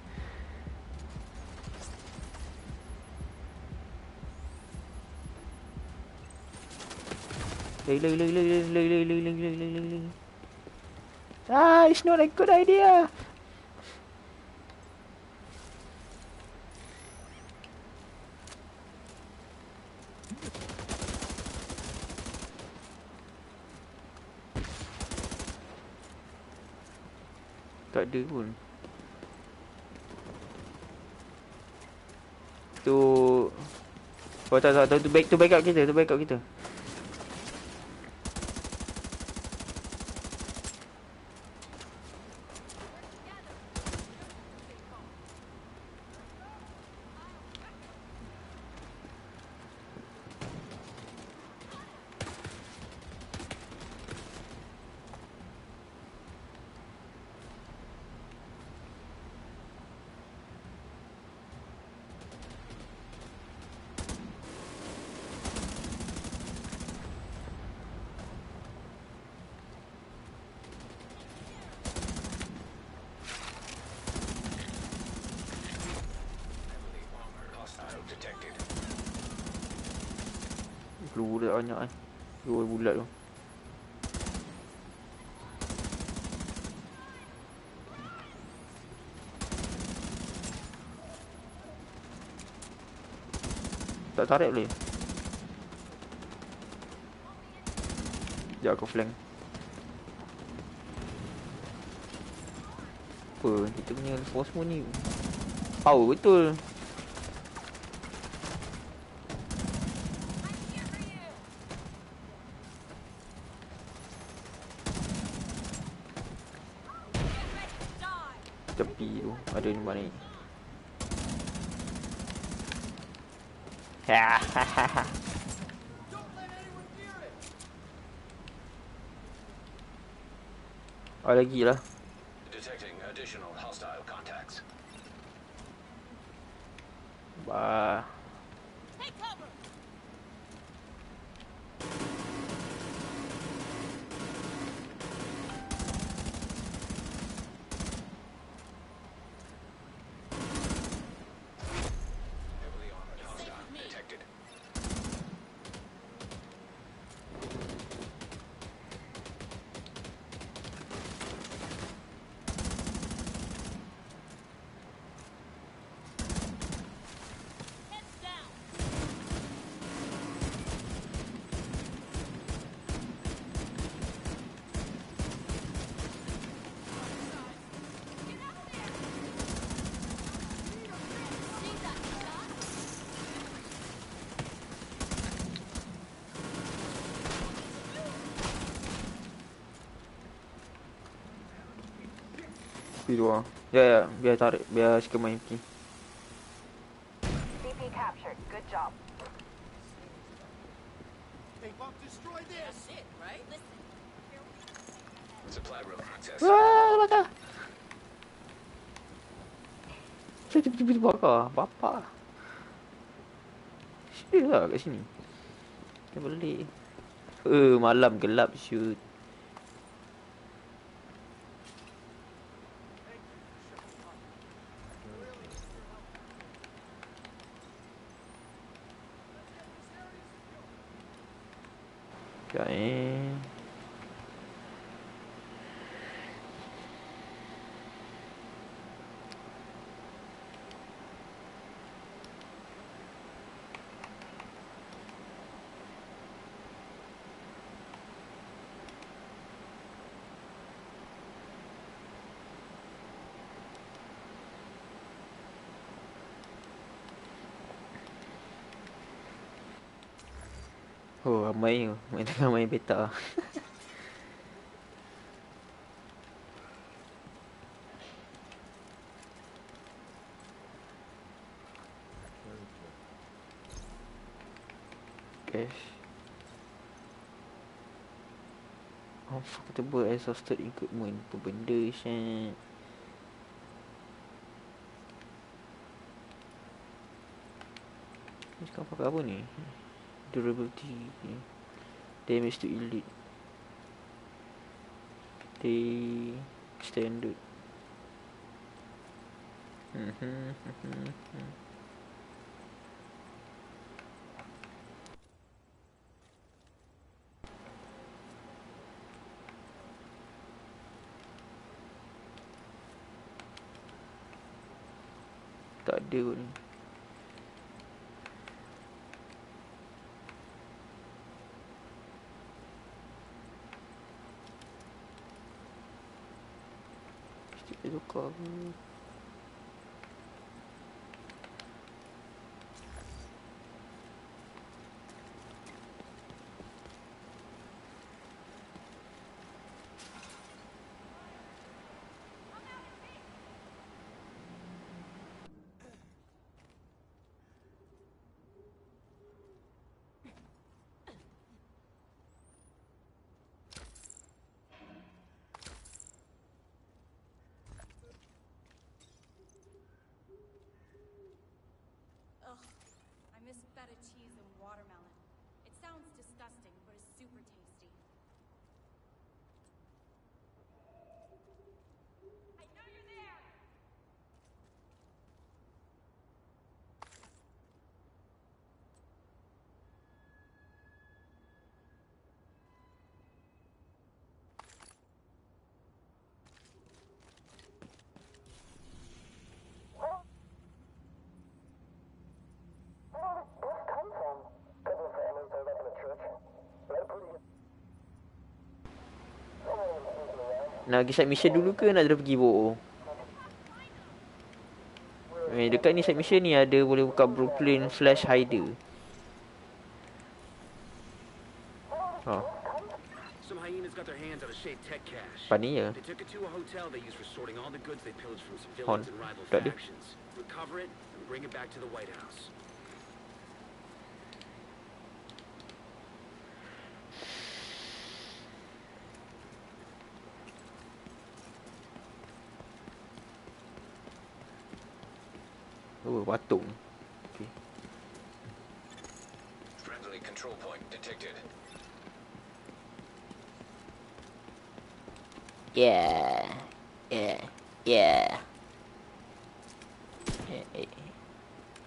Lari, lari, lari, lari, lari, lari, lari, lari, lari, lari, lari. Ah, it's not a good idea. Tak ada pun. Tu Oh tak tak tak tu back tu backup kita, tu backup kita. Hostile detected. Peluru dia banyak kan. Dua bulat tu. Tak tarik boleh. Sekejap aku flank. Apa? Kita punya reinforcement ni power betul. Tepi tu ada ni mana ni. Oh, lagi lah. Luar. Ya ya, biar tarik, biar sikit main pergi. CP captured. Good job. They won't destroy this. That's it, right? Listen. Supply room access. Wah, bakar. Tiba-tiba bakar. Bapak. Lah kat sini. Dia balik. Eh, malam gelap shoot. Sekejap eh. Oh, ramai tu. Main tengah main beta. Cash. Comfortable exhausted equipment. Apa benda shit. Ni sekarang pakai apa ni? Durability ni. Damage to elite. Day standard. Mhm, mhm, mhm. Tak ada kot ni. Mesti dia tukar ke? Ugh, Nak pergi side mission dulu ke nak terus pergi bo? Eh, dekat ni side mission ni ada boleh buka blueprint slash hider. Oh, Some hyenas got their hands on a shaped tech cache. Funny, yeah. They took it to a hotel they use for sorting all the goods they pillaged from Hon, tak ada. Recover it and bring it back to the White House. Oh patung. Okay. Friendly control point detected. Yeah. Yeah. Yeah. Eh, eh.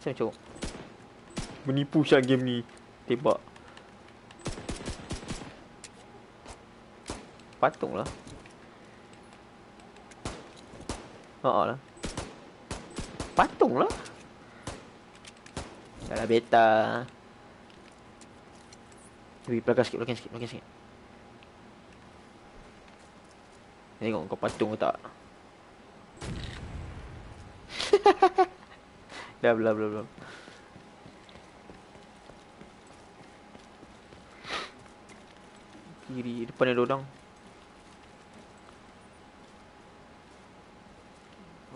Macam macam Menipu Syah game ni Tembak Patung lah Haa lah Patung lah Dah lah beta Lebih belakang sikit, belakang sikit, belakang sikit Tengok kau patung ke tak Dah belah belah belah Kiri depan ada orang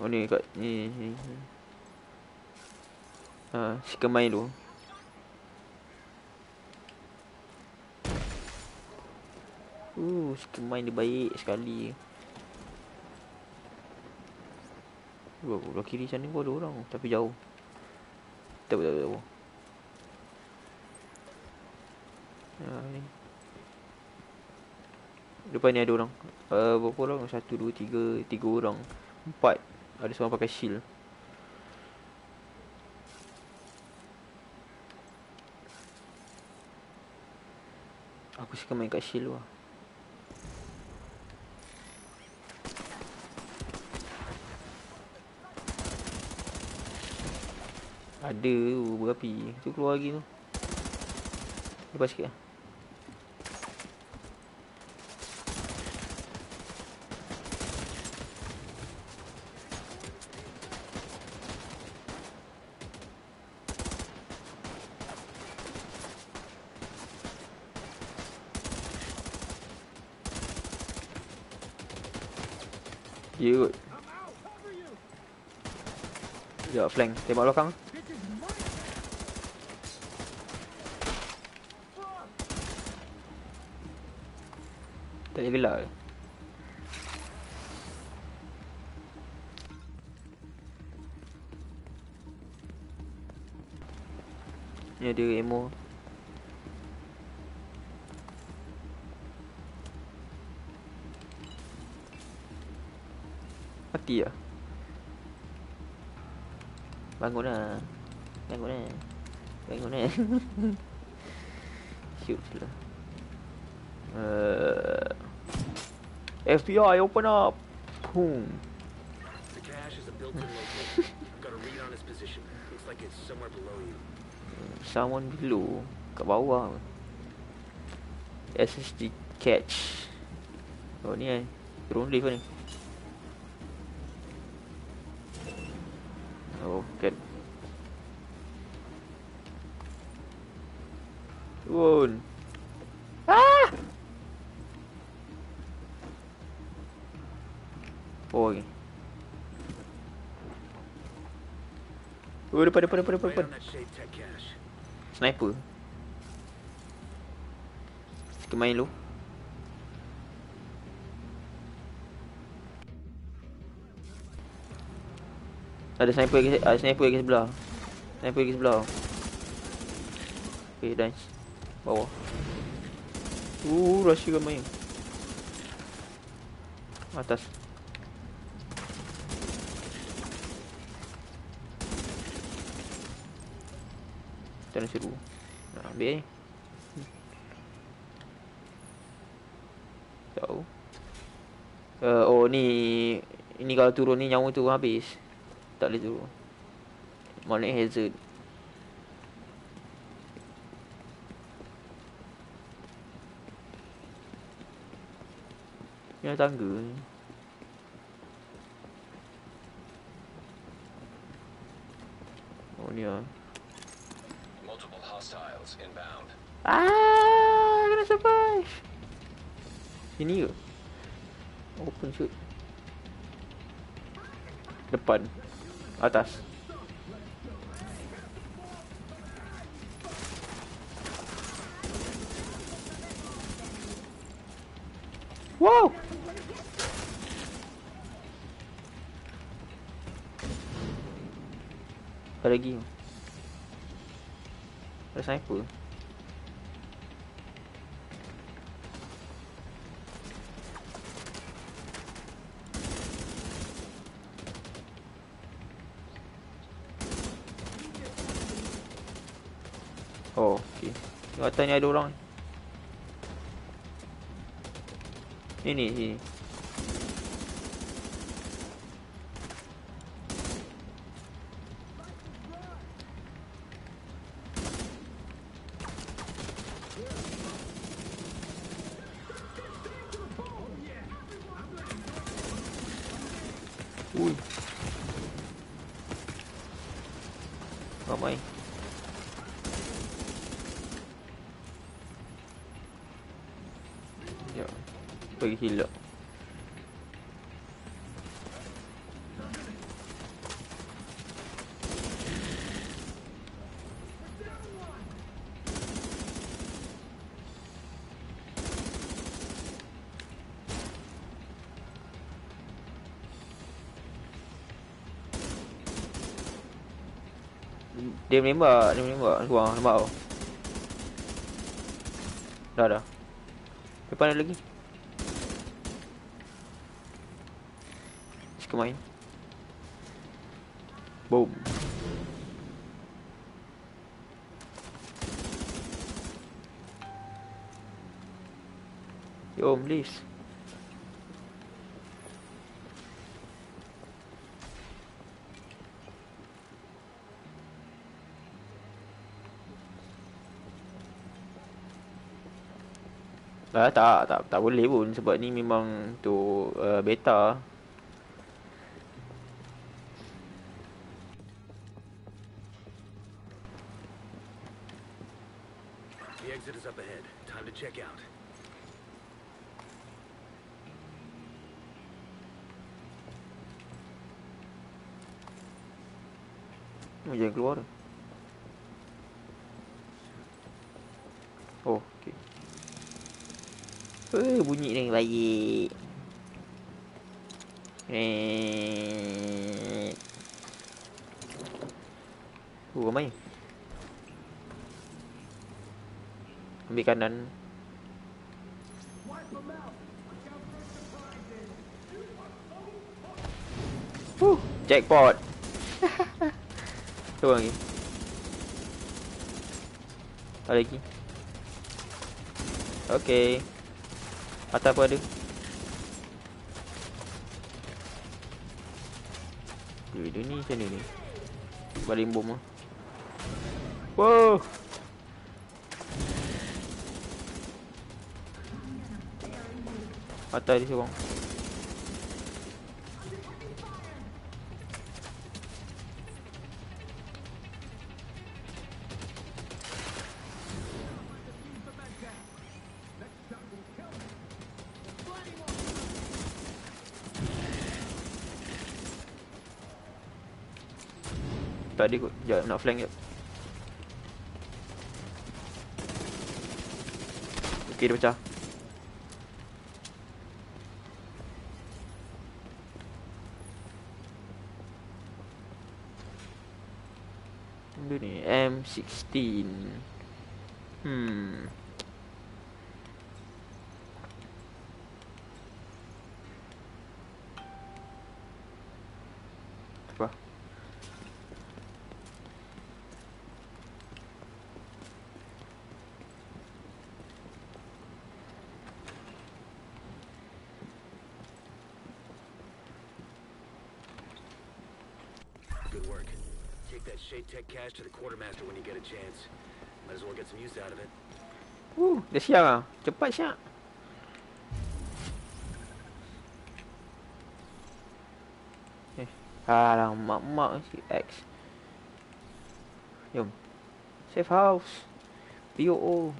Oh ni kat ni ni. ni. Ha, si kemai tu. Uh, si kemai dia baik sekali. Dua belah kiri sana pun ada orang tapi jauh. Tak tak tak. Ha, ni. Depan ni ada orang. Uh, berapa orang? Satu, dua, tiga, tiga orang. Empat. Ada seorang pakai shield. Aku suka main kat shield lah. Ada tu berapi. Tu keluar lagi tu. Lepas sikit lah. Flank. Tembak belakang. Tak boleh gelak ke? Ni ada ammo. Mati lah. Bangun lah. Bangun lah. Bangun lah. Shoot lah. Uh, FBI, open up. Boom. The cache is a built-in location. I've got a read on its position. Looks like it's somewhere below you. Someone below. Kat bawah. SSD catch. Oh ni eh. Turun lift ni. Depan, depan, depan, depan, depan. Sniper. Kita main dulu. Ada sniper lagi, ada sniper lagi sebelah. Sniper lagi sebelah. Okay, nice. Bawah. Uh, Russia kan main. Atas. Kita nak seru. Nak ambil ni. Tahu. Uh, oh ni ini kalau turun ni nyawa tu habis. Tak boleh turun. Magnet hazard. Ni ada tangga ni. Oh ni ah. Ah, kena survive. Sini ke? Open shoot. Depan. Atas. Wow. Ada lagi. Ada sniper. Oh, Tengok atas ni ada orang. Ni ni sini. Ui. Ramai. Ya. Bagi hilap. Dia menembak, dia menembak. Keluar, nampak tau. Dah dah. Depan ada lagi. Suka main. Boom. Yo, please. Ah, tak, tak, tak boleh pun sebab ni memang tu uh, beta. The exit is up ahead. Time to check out. Oh, jangan keluar. Oh, okey. Eh, bunyi ni baik. Eh. Oh, ramai. Ambil kanan. Huh, jackpot. Tu lagi. Ada lagi. Okey. Atas apa ada? Duit dia ni macam ni. Baling bom lah. Wow. Atas dia seorang. Sekejap nak flank jap. Okey dia pecah. Benda ni M16. Hmm. Take cash to the quartermaster when you get a chance. Might as well get some use out of it. Uh, dah siap ah. Cepat siap. Eh, mak-mak si X. Jom. Safe house. POO.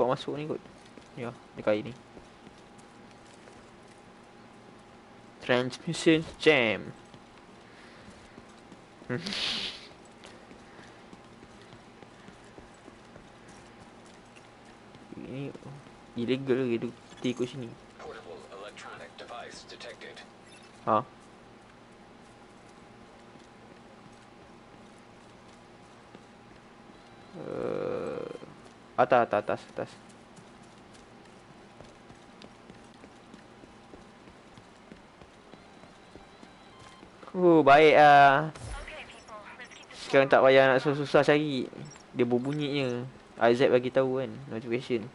Cepat masuk ni kot. Ya, dekat ni. Transmission jam. Hmm. Ini illegal ke tu kita ikut sini. Ha? Uh, atas, atas, atas, atas. Oh, baik ah. Sekarang tak payah nak susah-susah cari. Dia berbunyinya. Isaac bagi tahu kan notification.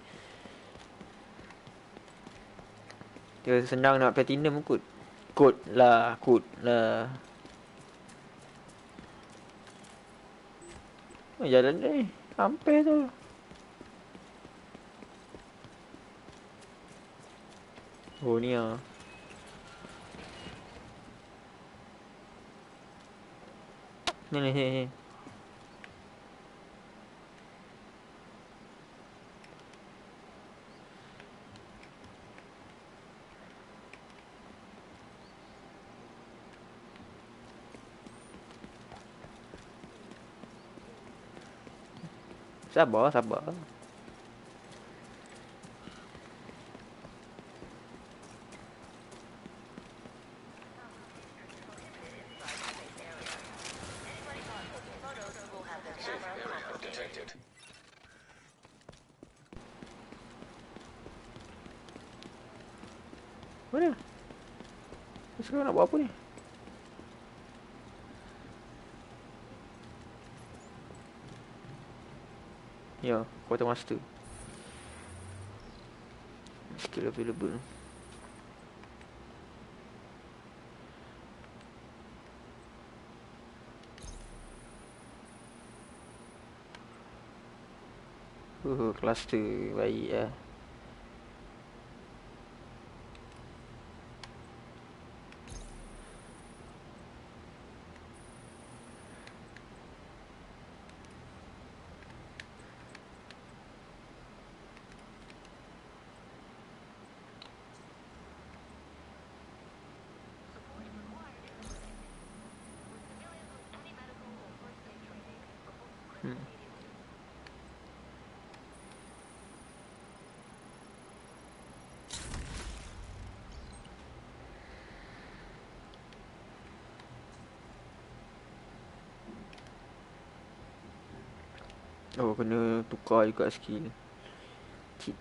Dia senang nak platinum kot. Kod lah, kod lah. Jalan ni. Hampir tu. Oh ni ah. Ni ni ni. Sabar, sabar. Quartermaster. Skill available. Oh, cluster baik ya. Hmm. Oh, kena tukar juga skill. Cheat.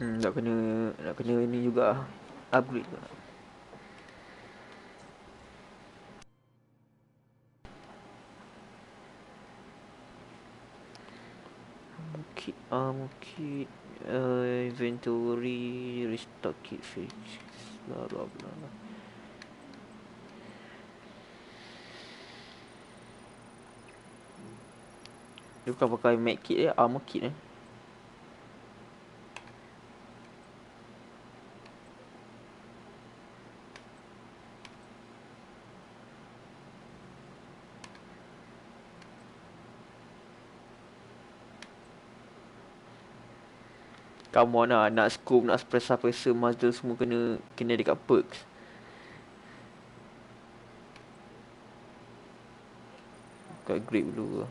Hmm, nak kena nak kena ni juga upgrade juga. Kit, armor kit, uh, inventory, restock kit, fix, blah blah blah. Dia bukan pakai mag kit eh, armor kit eh. Come on lah, nak scope, nak suppressor, muzzle semua kena kena dekat perks. Kat grip dulu lah.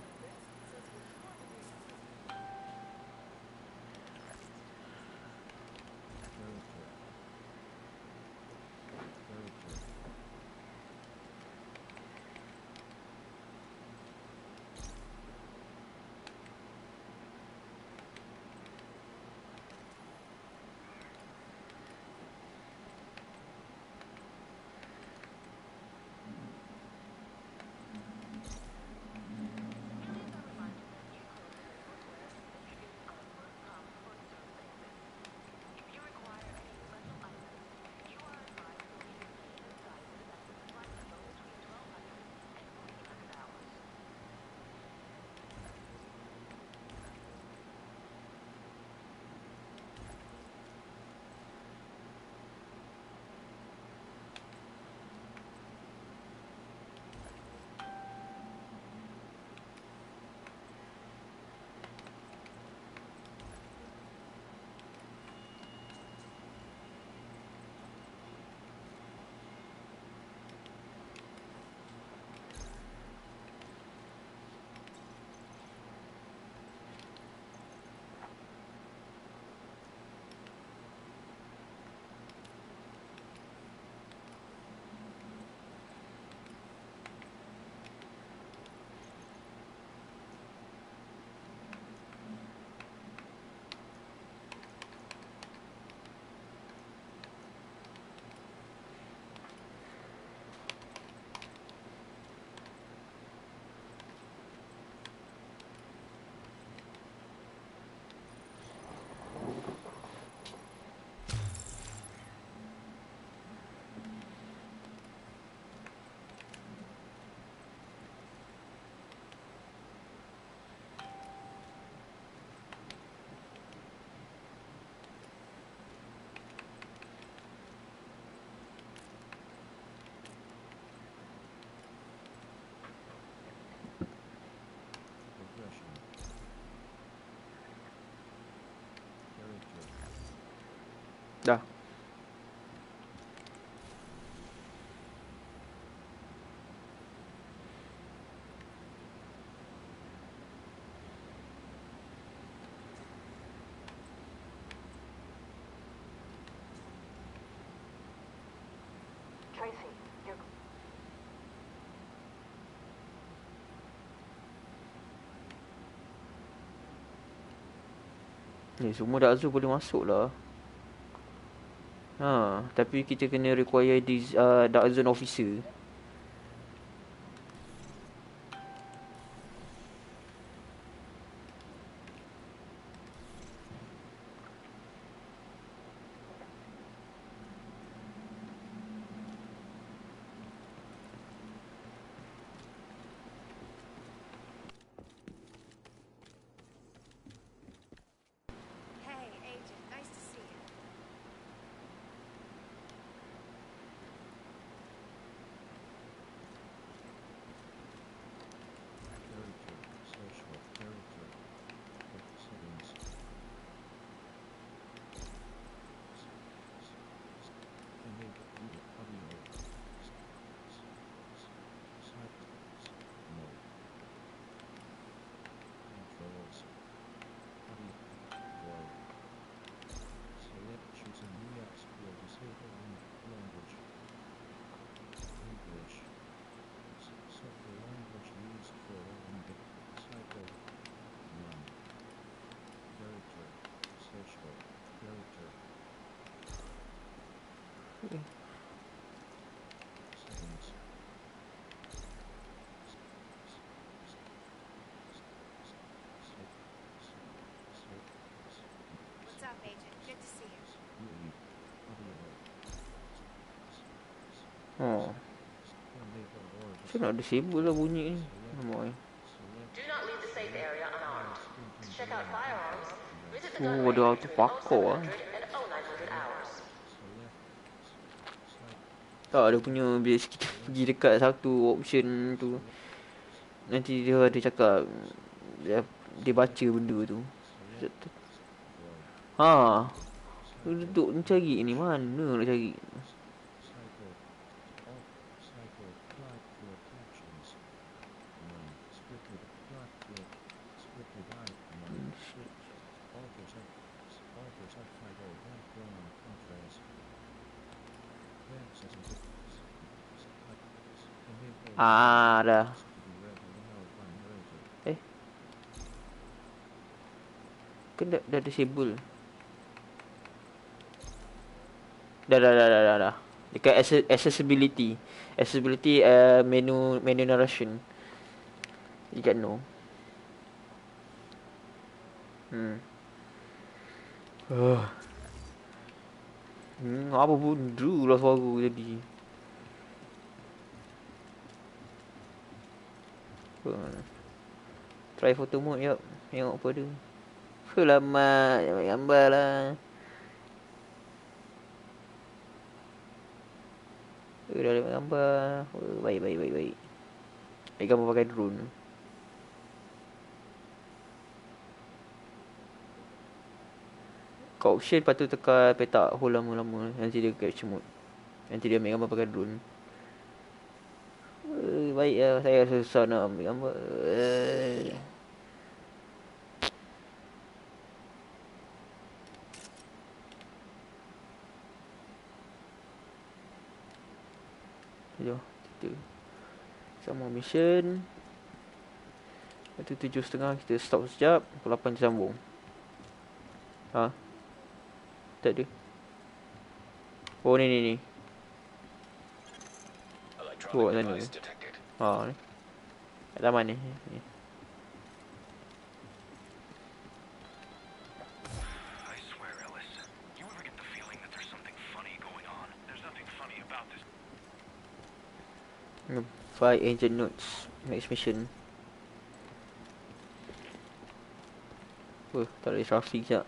Dá. Ni semua dah Azul boleh masuk lah Ha, tapi kita kena require this uh, Zone officer. Hey, Agent, nice to see you. Character, social, character, settings. Enable view audio. Site. Mode. Controls. Audio. Void. Select choose a new export disable language. English. Set the language used for in the cycle. None. Character. Social. Character. Settings. What's up, Agent? Good to see you. UE. Audio. Oh. Enable or Macam nak disable lah bunyi ni. Nampak ni. Do not leave the safe area unarmed. To check out firearms, visit the Oh, ada auto pakar ah. and 0900 hours. Tak, dia punya bila kita pergi dekat satu option tu Nanti dia ada cakap Dia, dia baca benda tu. Ha. Dia duduk mencari ni mana nak cari Cycle. All cycle. Cloud for captions. None. Scripted. Cloud for scripted eye. None. Switch. Alter sub. Alter subtitle. Background contrast. Access and Enable. Ah, dah to be read aloud by narrator. Eh Kan dah, dah disable Dah dah dah dah dah, dah. Dekat acce- accessibility. Accessibility uh, menu menu narration. Got no. Hmm. Uh. Hmm, apa benda lah suara jadi. Uh. Try photo mode jap Tengok apa dia Fuh lama Ambil gambar lah. Eh, dah dapat gambar. Oh, Baik baik baik baik. Ambil gambar pakai drone. Kat option lepas tu tekan petak hole lama-lama. Nanti dia capture mode Nanti dia ambil gambar pakai drone. Eh, Baik lah. Saya susah nak ambil gambar. Eh. Jom kita Sama mission. Lepas tu tujuh setengah kita stop sekejap. Pukul lapan kita sambung. Ha? Tak ada? Oh ni ni ni. Oh kat sana Ha ni. Kat taman ni, ni. Five agent notes Next mission. Oh, tak ada traffic sekejap.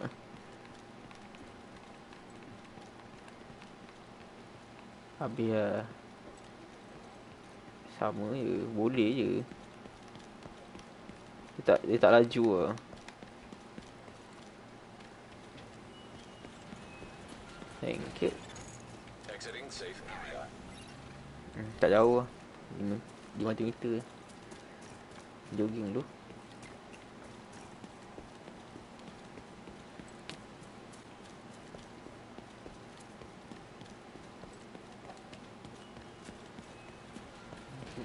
Habis lah. Sama je, boleh je. Dia tak, dia tak laju lah. Thank you. Exiting safe area. hmm, Tak jauh lah 5, 5 meter Jogging dulu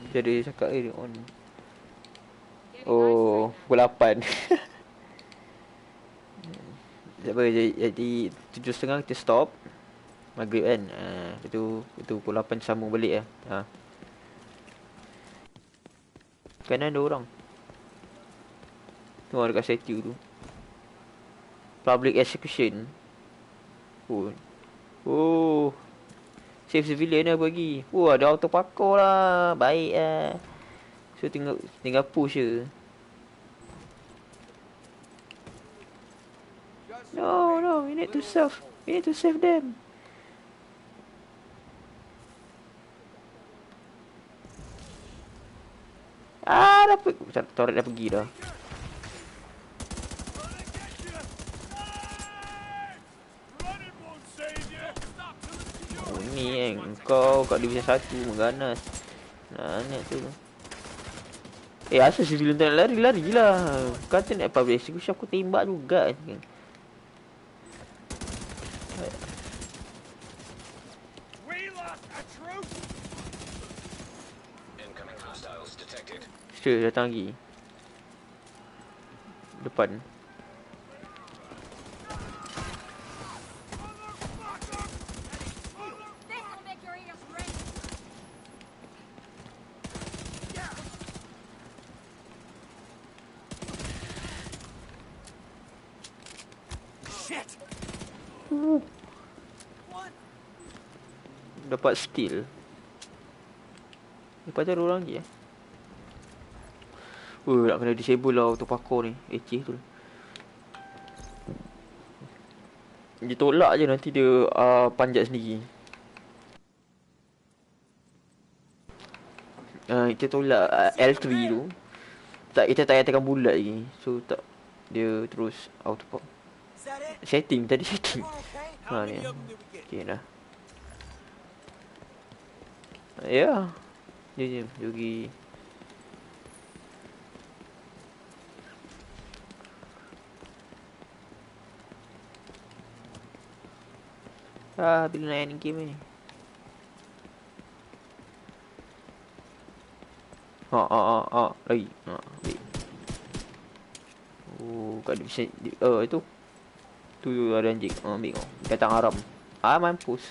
Dia ada cakap eh dia on. Oh, pukul 8. Tak apa, jadi, jadi tujuh setengah kita stop. Maghrib kan. Ha, itu itu pukul 8 sambung balik lah. Ha. Kanan ada orang. Tengok dekat statue tu. Public execution. Oh. Oh. Save civilian dah bagi. Oh, ada auto parkour lah. Baik lah. So tinggal tinggal push je. No, no, we need to save. We need to save them. Ah, dah pergi. Torek dah pergi dah. Oh, ni eh. Kau kat division 1 mengganas. Nanya tu. Eh, asal civilian tak nak lari? Lari lah. Kata nak public execution aku tembak juga. Incoming Sure, datang lagi. Depan. Dapat steel. Lepas tu ada orang lagi eh. Oh, nak kena disable lah auto parkour ni. AC tu. Dia tolak je nanti dia uh, panjat sendiri. Uh, kita tolak uh, L3 tu. Tak kita tak payah tekan bulat lagi. So tak dia terus auto parkour. Setting tadi setting. Ha ni. Okay dah. Ya. Jom jom pergi. Ah, bila nak end game ni? Ha ha ha ha lagi. Ha, ambil. Oh, kat division di, oh itu. Tu ada anjing. Ha, ambil kau. Datang haram. Ah, mampus.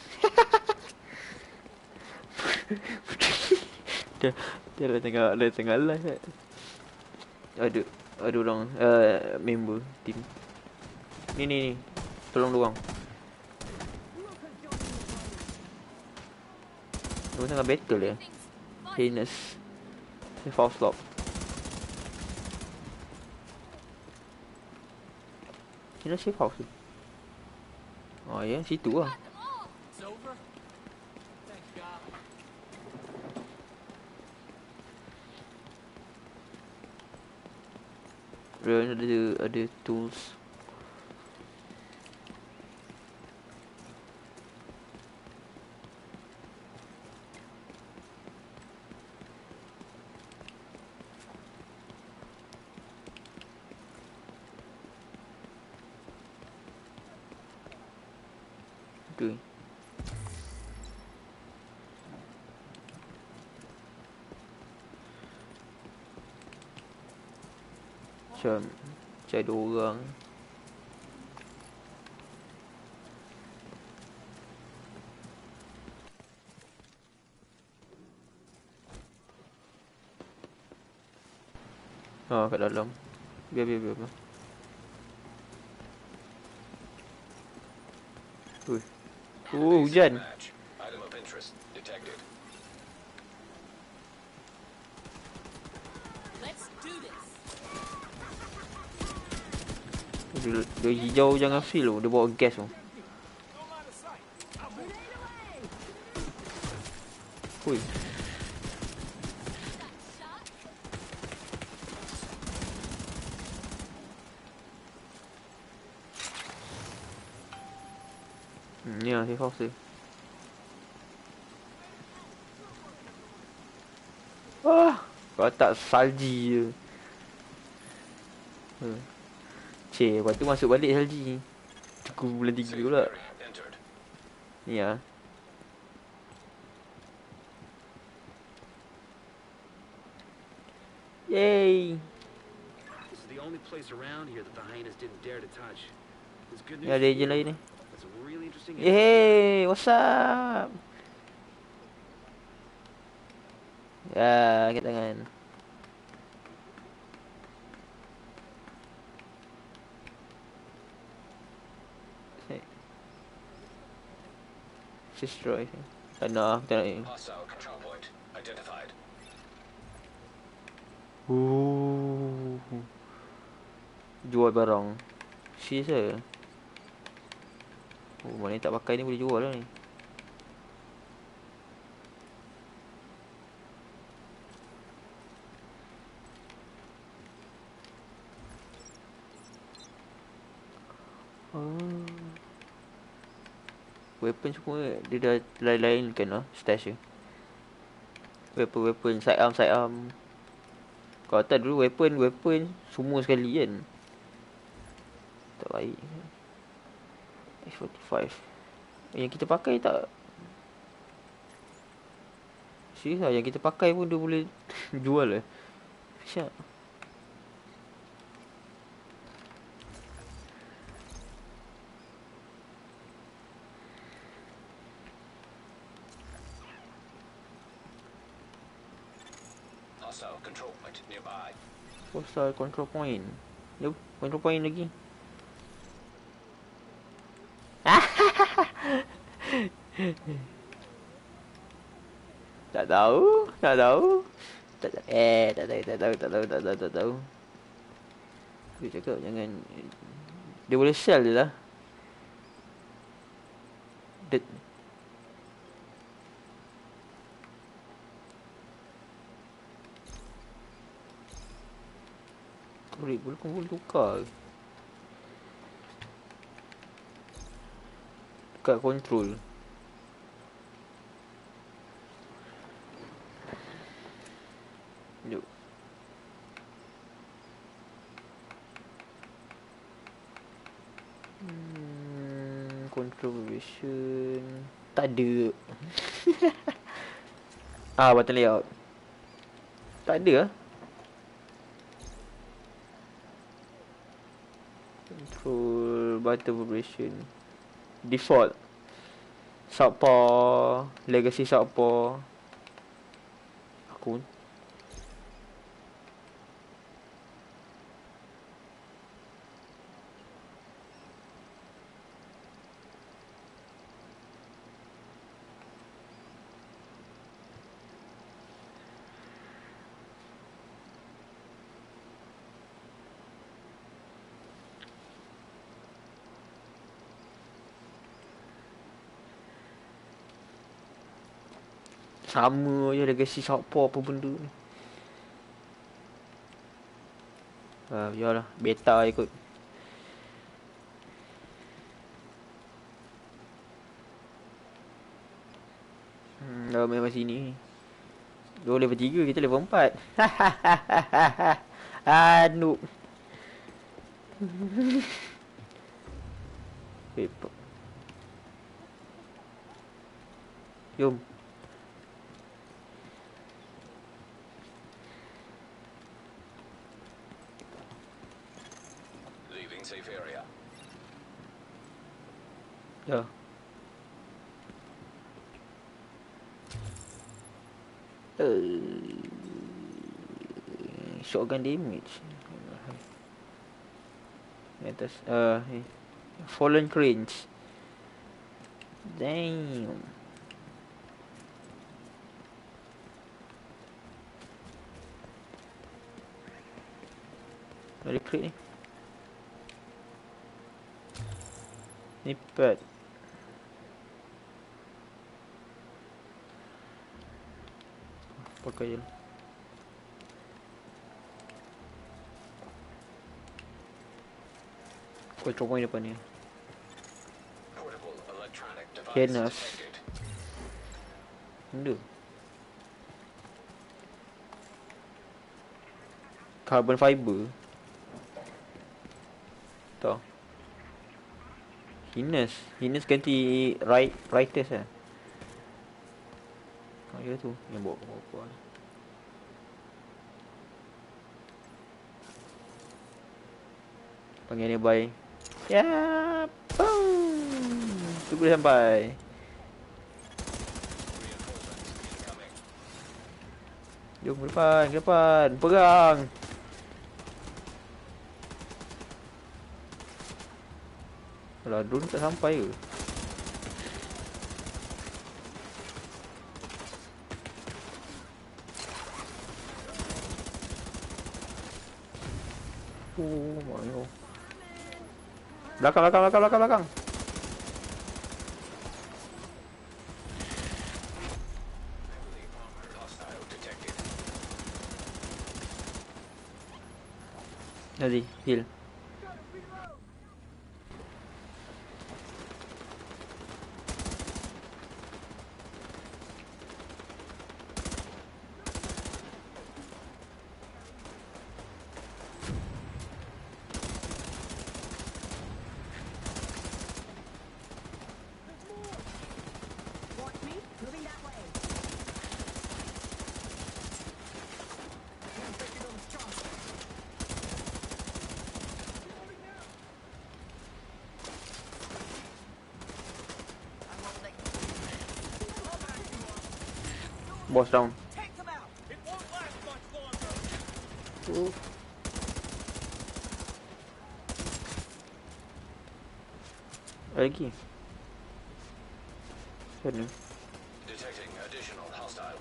dia dia dah tengah dia tengah live kan. Ada ada orang uh, member team. Ni ni ni. Tolong dorang. Dia tengah battle dia. Heinous. Dia false lock. Kena safe house tu. Oh ya, situ lah. Dia ada ada tools. Okay. Macam Macam ada orang Ha kat dalam Biar biar biar, biar. Ui. Oh hujan Match. Item of interest detected. Let's do this. Dia, dia hijau jangan feel tu Dia bawa gas tu. Ui Hmm, ni lah safe house dia. Wah Kau tak salji je. Hmm. Cik, lepas tu masuk balik salji Tuku bulan 3 pula. Ni lah Yay. This is the only place around here that the hyenas didn't dare to touch. It's good news. Ni ada agent lain ni. Interesting Hey, what's up? Ya, angkat tangan. Hey. Destroy. Ni. Hostile control point identified. Ooh. Jual barang. Serius ke? Oh, mana tak pakai ni boleh jual lah ni. Oh. Weapon semua dia dah lain-lain kan lah stash dia. Weapon-weapon side arm side arm. Kalau tak dulu weapon weapon semua sekali kan. Tak baik. X45. Yang kita pakai tak Serius lah yang kita pakai pun dia boleh jual lah. Syak. Hostile control point nearby. Postal control point. Jom, control point lagi. tak tahu, tak tahu. Tak tahu. Eh, tak tahu, tak tahu, tak tahu, tak tahu, tak tahu. Dia cakap jangan dia boleh sell je lah. Dia, Korek boleh kau boleh tukar? Dekat control. Jom. Hmm, control version. Tak ada. Ah, button layout. Tak ada lah Button vibration. Default. Southpaw Legacy Southpaw. Aku Sama je legacy Southpaw apa benda ni Ah, biarlah beta ikut. Hmm, dah main masih ni. Dua level 3, kita level 4. Anu. Paper. Jom. Ya. Uh, shotgun damage. Ni Atas uh, eh. Fallen cringe. Damn. Ada crit ni. Ni pad. Lah. Ni. Portable electronic device Kenas. detected. Benda. Carbon fiber. Tak. Hines. Hines ganti right writers lah. Oh, ya tu. Yang bawa bawa Panggil nearby. Ya. Tu boleh sampai. Jom ke depan, ke depan. Perang. Alah, drone tak sampai ke? Oh, Mario. Belakang, belakang, belakang, belakang, belakang. Nanti, heal. Boss down. Oh. Lagi. Sana.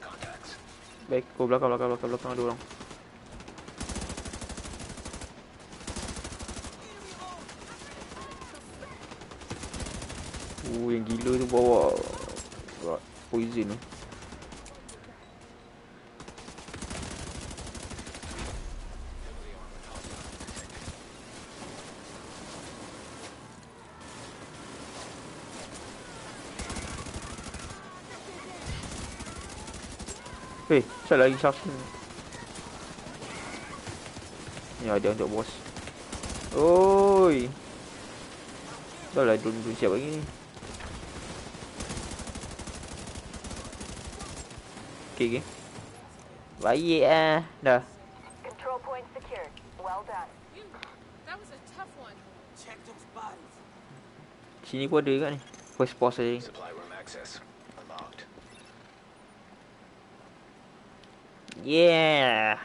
Contacts. Baik, kau belakang, belakang, belakang, belakang ada orang. Oh, yang gila tu bawa poison tu. Eh, saya lagi assassin. Ni ada untuk bos. Oi. Dah lah drone tu siap lagi ni. Okay, okay. Baik ah. Dah. Control point secured. Well done. Sini pun ada kat ni. First pause saja. Yeah.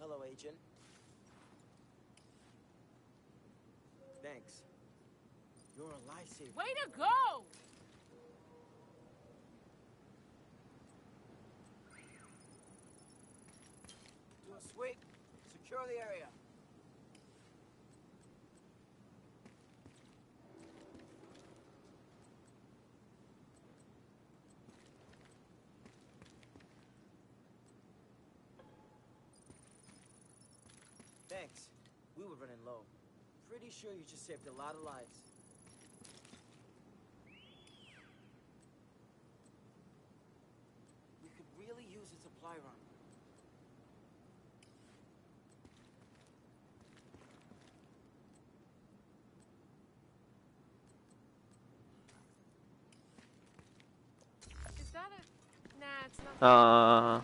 Hello, Agent. Thanks. You're a lifesaver. Way to go! Do a sweep. Secure the area. Thanks. We were running low. Pretty sure you just saved a lot of lives. We could really use a supply run. Is that a... Nah, it's not... Ah.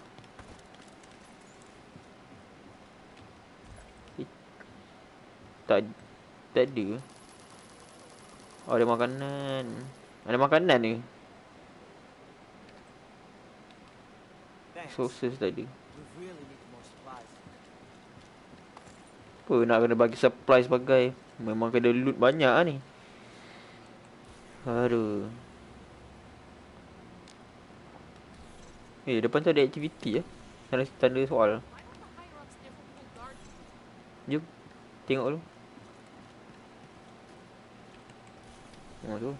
Eh, Tak ada. Oh, ada makanan. Ada makanan ni. Sources tak ada. Apa nak kena bagi supply sebagai Memang kena loot banyak lah ni. Aduh. Eh depan tu ada aktiviti ya? Tanda, tanda soal. Jom Tengok dulu Oh tu.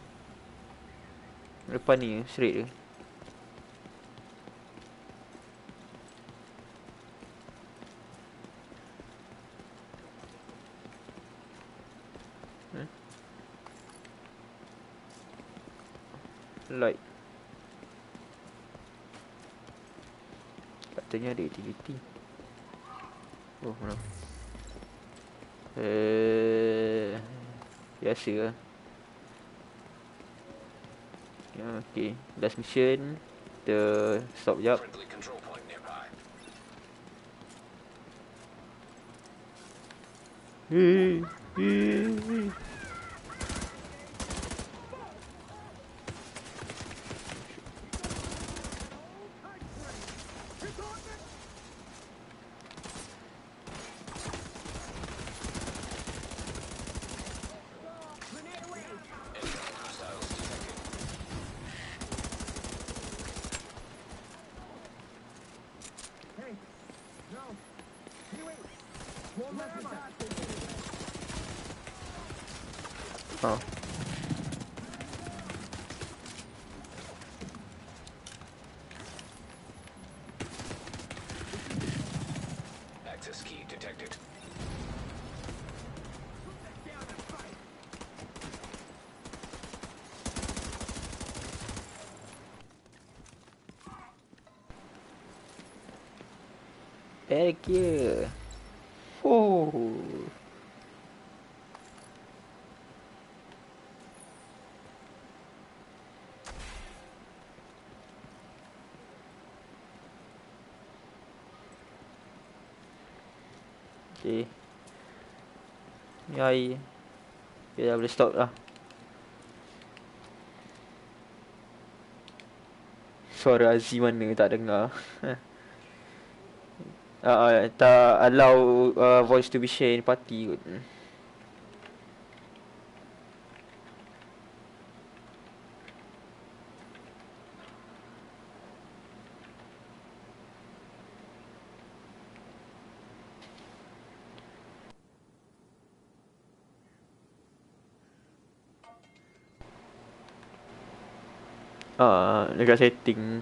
Depan ni straight je Hmm? Light. Katanya ada aktiviti. Oh mana? Eh Biasa lah okay Last mission Kita stop jap. Hei, hei, hei. Hey, no. You wait. One left attack. Ha. Access key detected. Yeah. Oh. Okay. Ni air. Okay, dah boleh stop lah. Suara Azzi mana tak dengar. Ah, uh, tak allow uh, voice to be shared in party kot. Ah, dekat setting